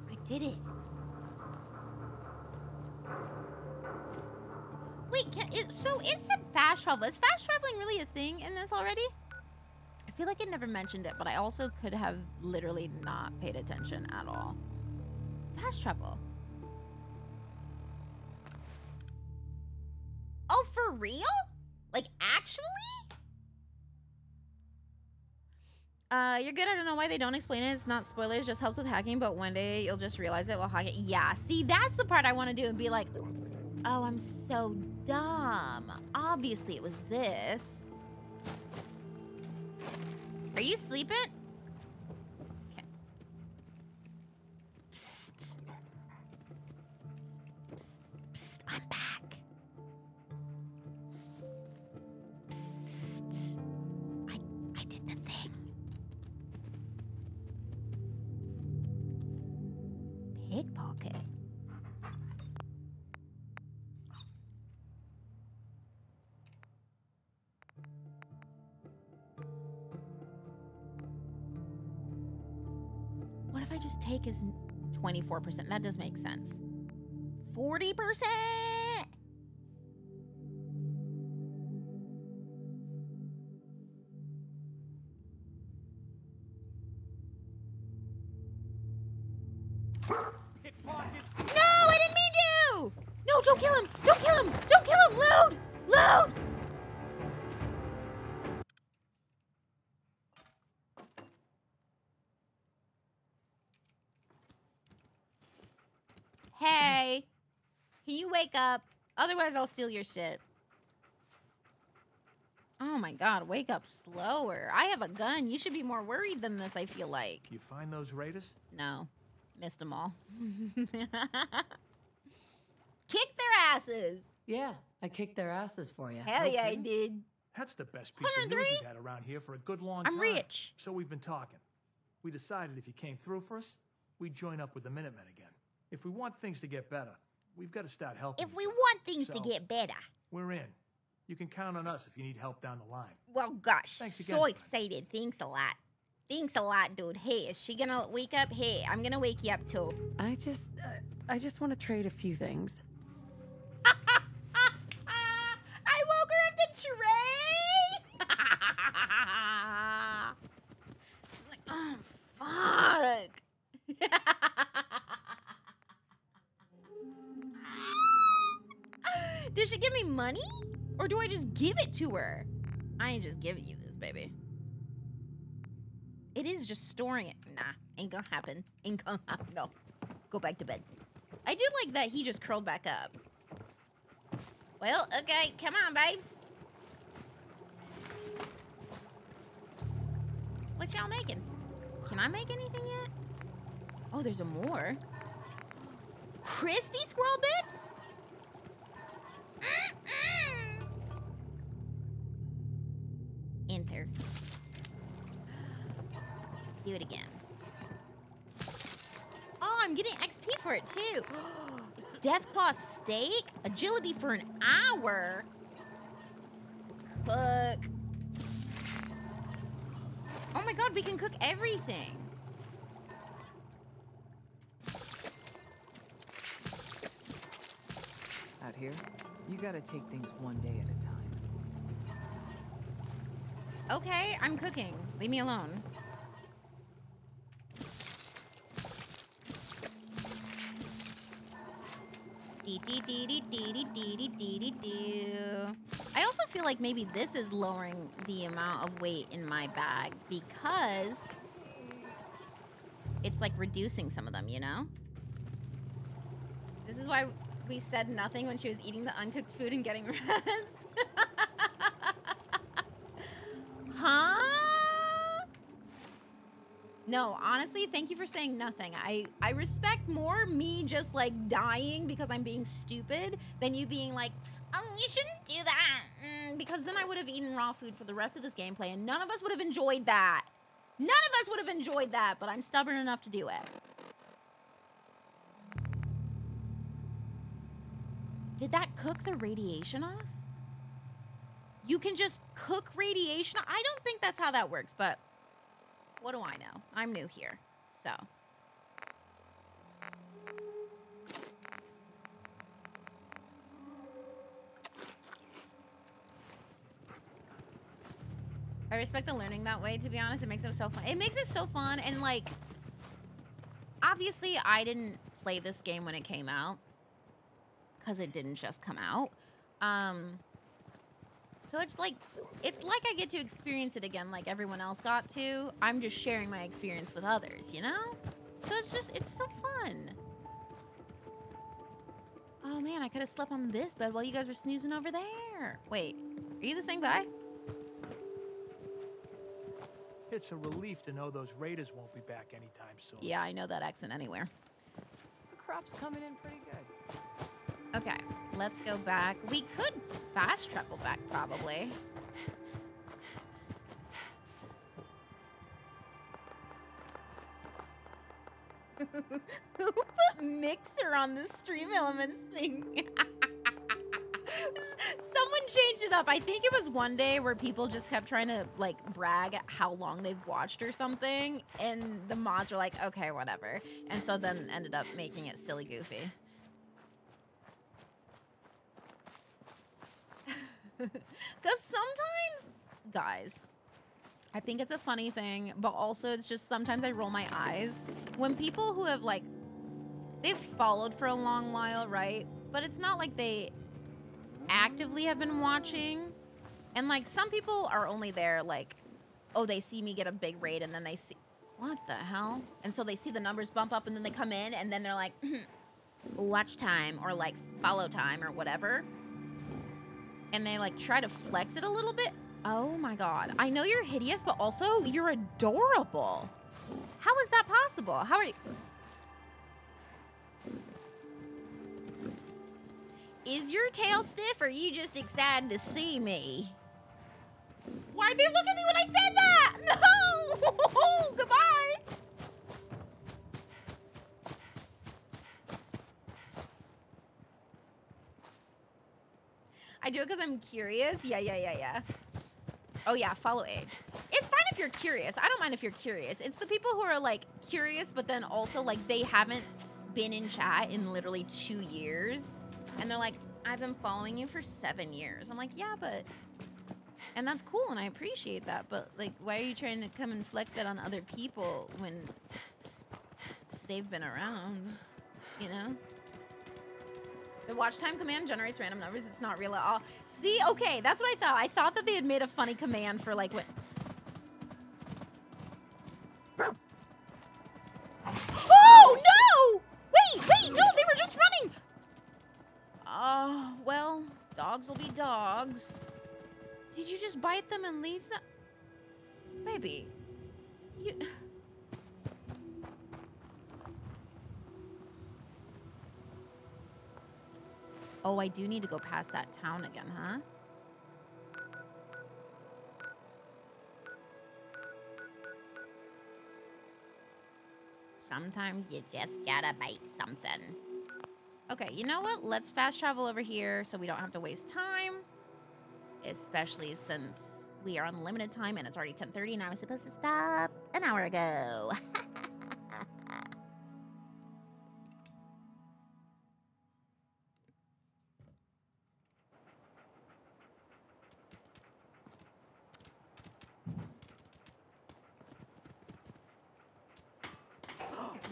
I did it. Wait, can it, so it said fast travel. Is fast traveling really a thing in this already? I feel like it never mentioned it, but I also could have literally not paid attention at all. Fast travel. Why they don't explain it. It's not spoilers, just helps with hacking, but one day you'll just realize it while hacking. Yeah, see, that's the part I want to do and be like, oh, I'm so dumb. Obviously, it was this. Are you sleeping? That does make sense. 40%? Steal your shit. Oh my god, wake up slower. I have a gun. You should be more worried than this, I feel like. You find those raiders? No, missed them all. Kick their asses. Yeah, I kicked their asses for you. Hell yeah, I did. That's the best piece of news we've had around here for a good long I'm time. rich. So we've been talking. We decided if you came through for us, we'd join up with the Minutemen again. If we want things to get better, we've got to start helping. If each we other. want things to get better. We're in. You can count on us if you need help down the line. Well, gosh, Thanks so again, excited. Thanks a lot. Thanks a lot, dude. Hey, is she gonna wake up? Hey, I'm gonna wake you up too. I just, uh, I just want to trade a few things. I woke her up to trade. She's like, oh fuck. Does she give me money? Or do I just give it to her? I ain't just giving you this, baby. It is just storing it. Nah, ain't gonna happen. Ain't gonna happen. No. Go back to bed. I do like that he just curled back up. Well, okay, come on, babes. What y'all making? Can I make anything yet? Oh, there's a more. Crispy squirrel bits? Do it again. Oh, I'm getting XP for it too. Deathclaw steak? Agility for an hour? Cook. Oh my god, we can cook everything. Out here, you gotta take things one day at a time. Okay, I'm cooking. Leave me alone. I also feel like maybe this is lowering the amount of weight in my bag because it's like reducing some of them, you know? This is why we said nothing when she was eating the uncooked food and getting rest huh? No, honestly, thank you for saying nothing. I I respect more me just like dying because I'm being stupid than you being like, um, you shouldn't do that. Mm, because then I would have eaten raw food for the rest of this gameplay, and none of us would have enjoyed that. None of us would have enjoyed that, but I'm stubborn enough to do it. Did that cook the radiation off? You can just cook radiation. I don't think that's how that works, but what do I know? I'm new here, so. I respect the learning that way, to be honest. It makes it so fun. It makes it so fun, and like, obviously, I didn't play this game when it came out because it didn't just come out. Um, so it's like, it's like I get to experience it again, like everyone else got to. I'm just sharing my experience with others, you know? So it's just, it's so fun. Oh man, I could have slept on this bed while you guys were snoozing over there. Wait, are you the same guy? It's a relief to know those raiders won't be back anytime soon. Yeah, I know that accent anywhere. The crop's coming in pretty good. Okay, let's go back. We could fast travel back, probably. Who put mixer on the stream elements thing? Someone changed it up. I think it was one day where people just kept trying to like brag how long they've watched or something, and the mods were like, "Okay, whatever," and so then ended up making it silly goofy. Because sometimes, guys, I think it's a funny thing, but also it's just sometimes I roll my eyes when people who have like they've followed for a long while, right? But it's not like they actively have been watching. And like some people are only there like, oh, they see me get a big raid and then they see what the hell? And so they see the numbers bump up and then they come in and then they're like hmm, watch time or like follow time or whatever. And they like try to flex it a little bit. Oh my god. I know you're hideous, but also you're adorable. How is that possible? How are you? Is your tail stiff or are you just excited to see me? Why'd they look at me when I said that? No! Goodbye! I do it because I'm curious. Yeah, yeah, yeah, yeah. Oh yeah, follow age. It's fine if you're curious. I don't mind if you're curious. It's the people who are like curious, but then also like they haven't been in chat in literally two years. And they're like, I've been following you for seven years. I'm like, yeah, but and that's cool and I appreciate that, but like why are you trying to come and flex that on other people when they've been around? You know? The watch time command generates random numbers. It's not real at all. See, okay, that's what I thought. I thought that they had made a funny command for like what. Oh no! Wait, wait, no, they were just running. Oh well, dogs will be dogs. Did you just bite them and leave them, baby? You. Oh, I do need to go past that town again, huh? Sometimes you just gotta bite something. Okay, you know what? Let's fast travel over here so we don't have to waste time. Especially since we are on limited time and it's already 10.30 and I was supposed to stop an hour ago.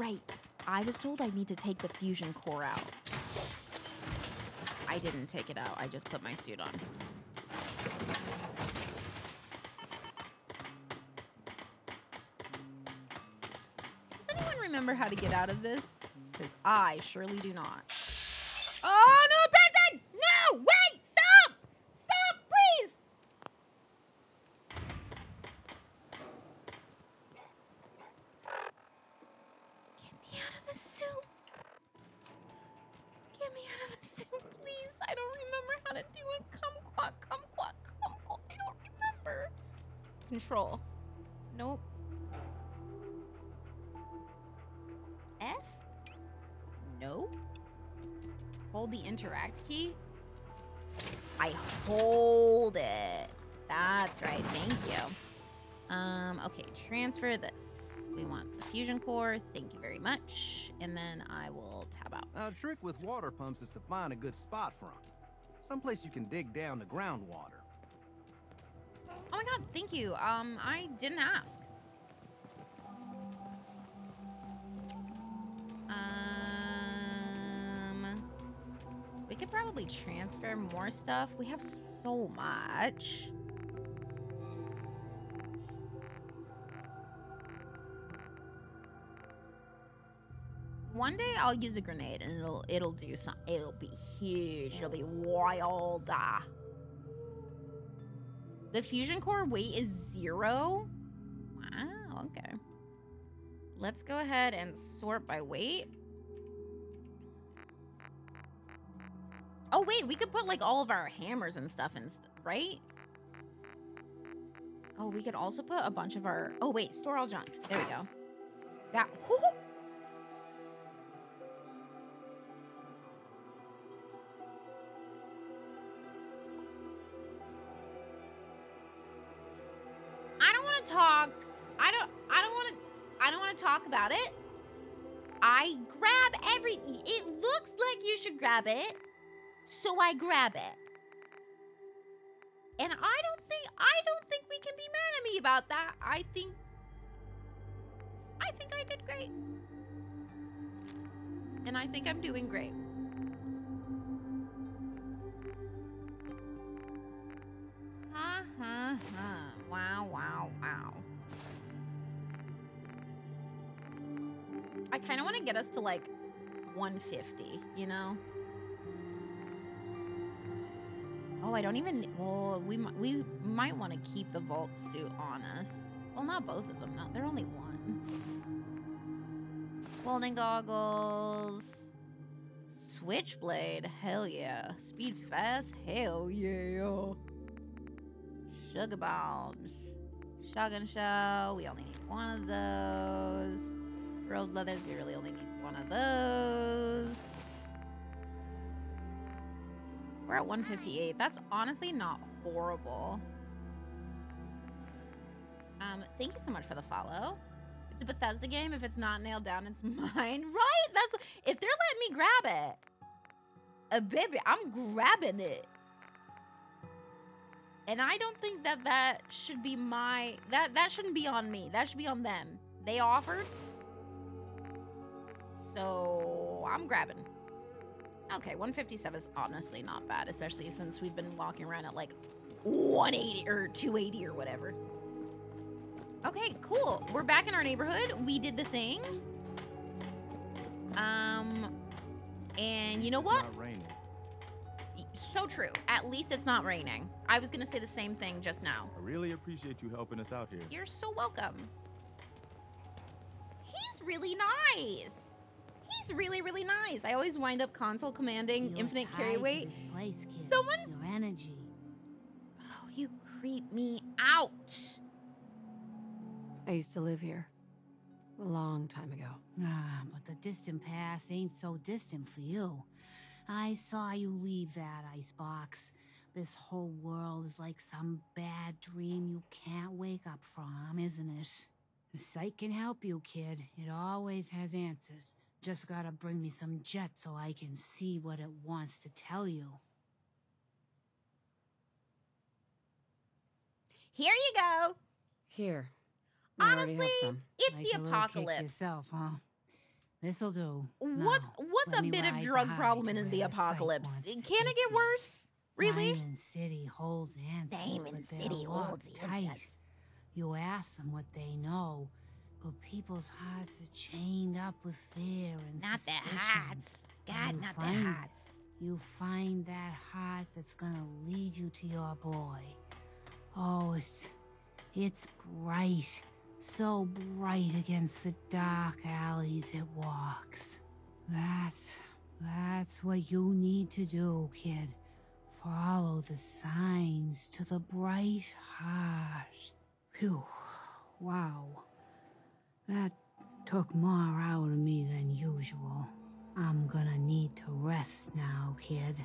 right. I was told I need to take the fusion core out. I didn't take it out. I just put my suit on. Does anyone remember how to get out of this? Because I surely do not. Oh, I will tab out. Now, a trick with water pumps is to find a good spot for them. Someplace you can dig down to groundwater. Oh my god, thank you. Um, I didn't ask. Um, we could probably transfer more stuff. We have so much. One day I'll use a grenade and it'll it'll do some. It'll be huge. It'll be wild. Ah. The fusion core weight is zero. Wow, okay. Let's go ahead and sort by weight. Oh, wait, we could put like all of our hammers and stuff in, right? Oh, we could also put a bunch of our. Oh, wait, store all junk. There we go. That. talk. I don't. I don't want to. I don't want to talk about it. I grab every. It looks like you should grab it, so I grab it. And I don't think. I don't think we can be mad at me about that. I think. I think I did great. And I think I'm doing great. Ha ha ha. Wow, wow, wow. I kind of want to get us to like 150, you know? Oh, I don't even. Well, we we might want to keep the vault suit on us. Well, not both of them. No, they're only one. Welding goggles. Switchblade. Hell yeah. Speed fast. Hell yeah. Sugar bombs. Shotgun shell. We only need one of those. Road Leathers. We really only need one of those. We're at 158. That's honestly not horrible. Um, thank you so much for the follow. It's a Bethesda game. If it's not nailed down, it's mine. Right? That's if they're letting me grab it. A baby, I'm grabbing it. And I don't think that that should be my that that shouldn't be on me. That should be on them. They offered. So, I'm grabbing. Okay, 157 is honestly not bad, especially since we've been walking around at like 180 or 280 or whatever. Okay, cool. We're back in our neighborhood. We did the thing. Um, and you know what? Not raining. So true. At least it's not raining. I was gonna say the same thing just now. I really appreciate you helping us out here. You're so welcome. He's really nice. He's really, really nice. I always wind up console commanding You're infinite tied carry to weight. This place, kid. Someone- Your energy. Oh, you creep me out. I used to live here. A long time ago. Ah, but the distant past ain't so distant for you. I saw you leave that icebox. This whole world is like some bad dream you can't wake up from, isn't it? The sight can help you, kid. It always has answers. Just gotta bring me some jet so I can see what it wants to tell you. Here you go. Here. I already have Honestly, some. it's Like the a little kick apocalypse. yourself, huh? This'll do. What's Now, what's a bit of drug problem in the apocalypse? Can it get you. worse? Really? Diamond City holds answers, Diamond City holds answers. You ask them what they know, but people's hearts are chained up with fear and Not the suspicion. hearts. God, You not the find it. hearts. You find that heart that's gonna lead you to your boy. Oh, it's it's bright, so bright against the dark alleys it walks. That's that's what you need to do, kid. Follow the signs to the bright heart. Phew. Wow. That took more out of me than usual. I'm gonna need to rest now, kid.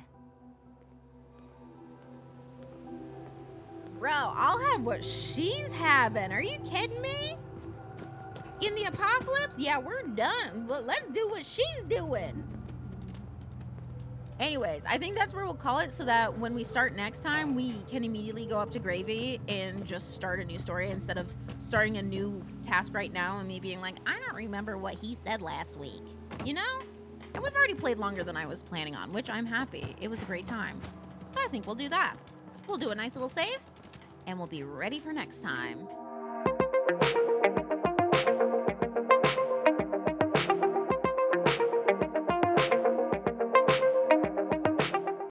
Bro, I'll have what she's having. Are you kidding me? In the apocalypse? Yeah, we're done. But let's do what she's doing. Anyways, I think that's where we'll call it so that when we start next time, we can immediately go up to Garvey and just start a new story instead of starting a new task right now and me being like, I don't remember what he said last week. You know? And we've already played longer than I was planning on, which I'm happy. It was a great time. So I think we'll do that. We'll do a nice little save, and we'll be ready for next time.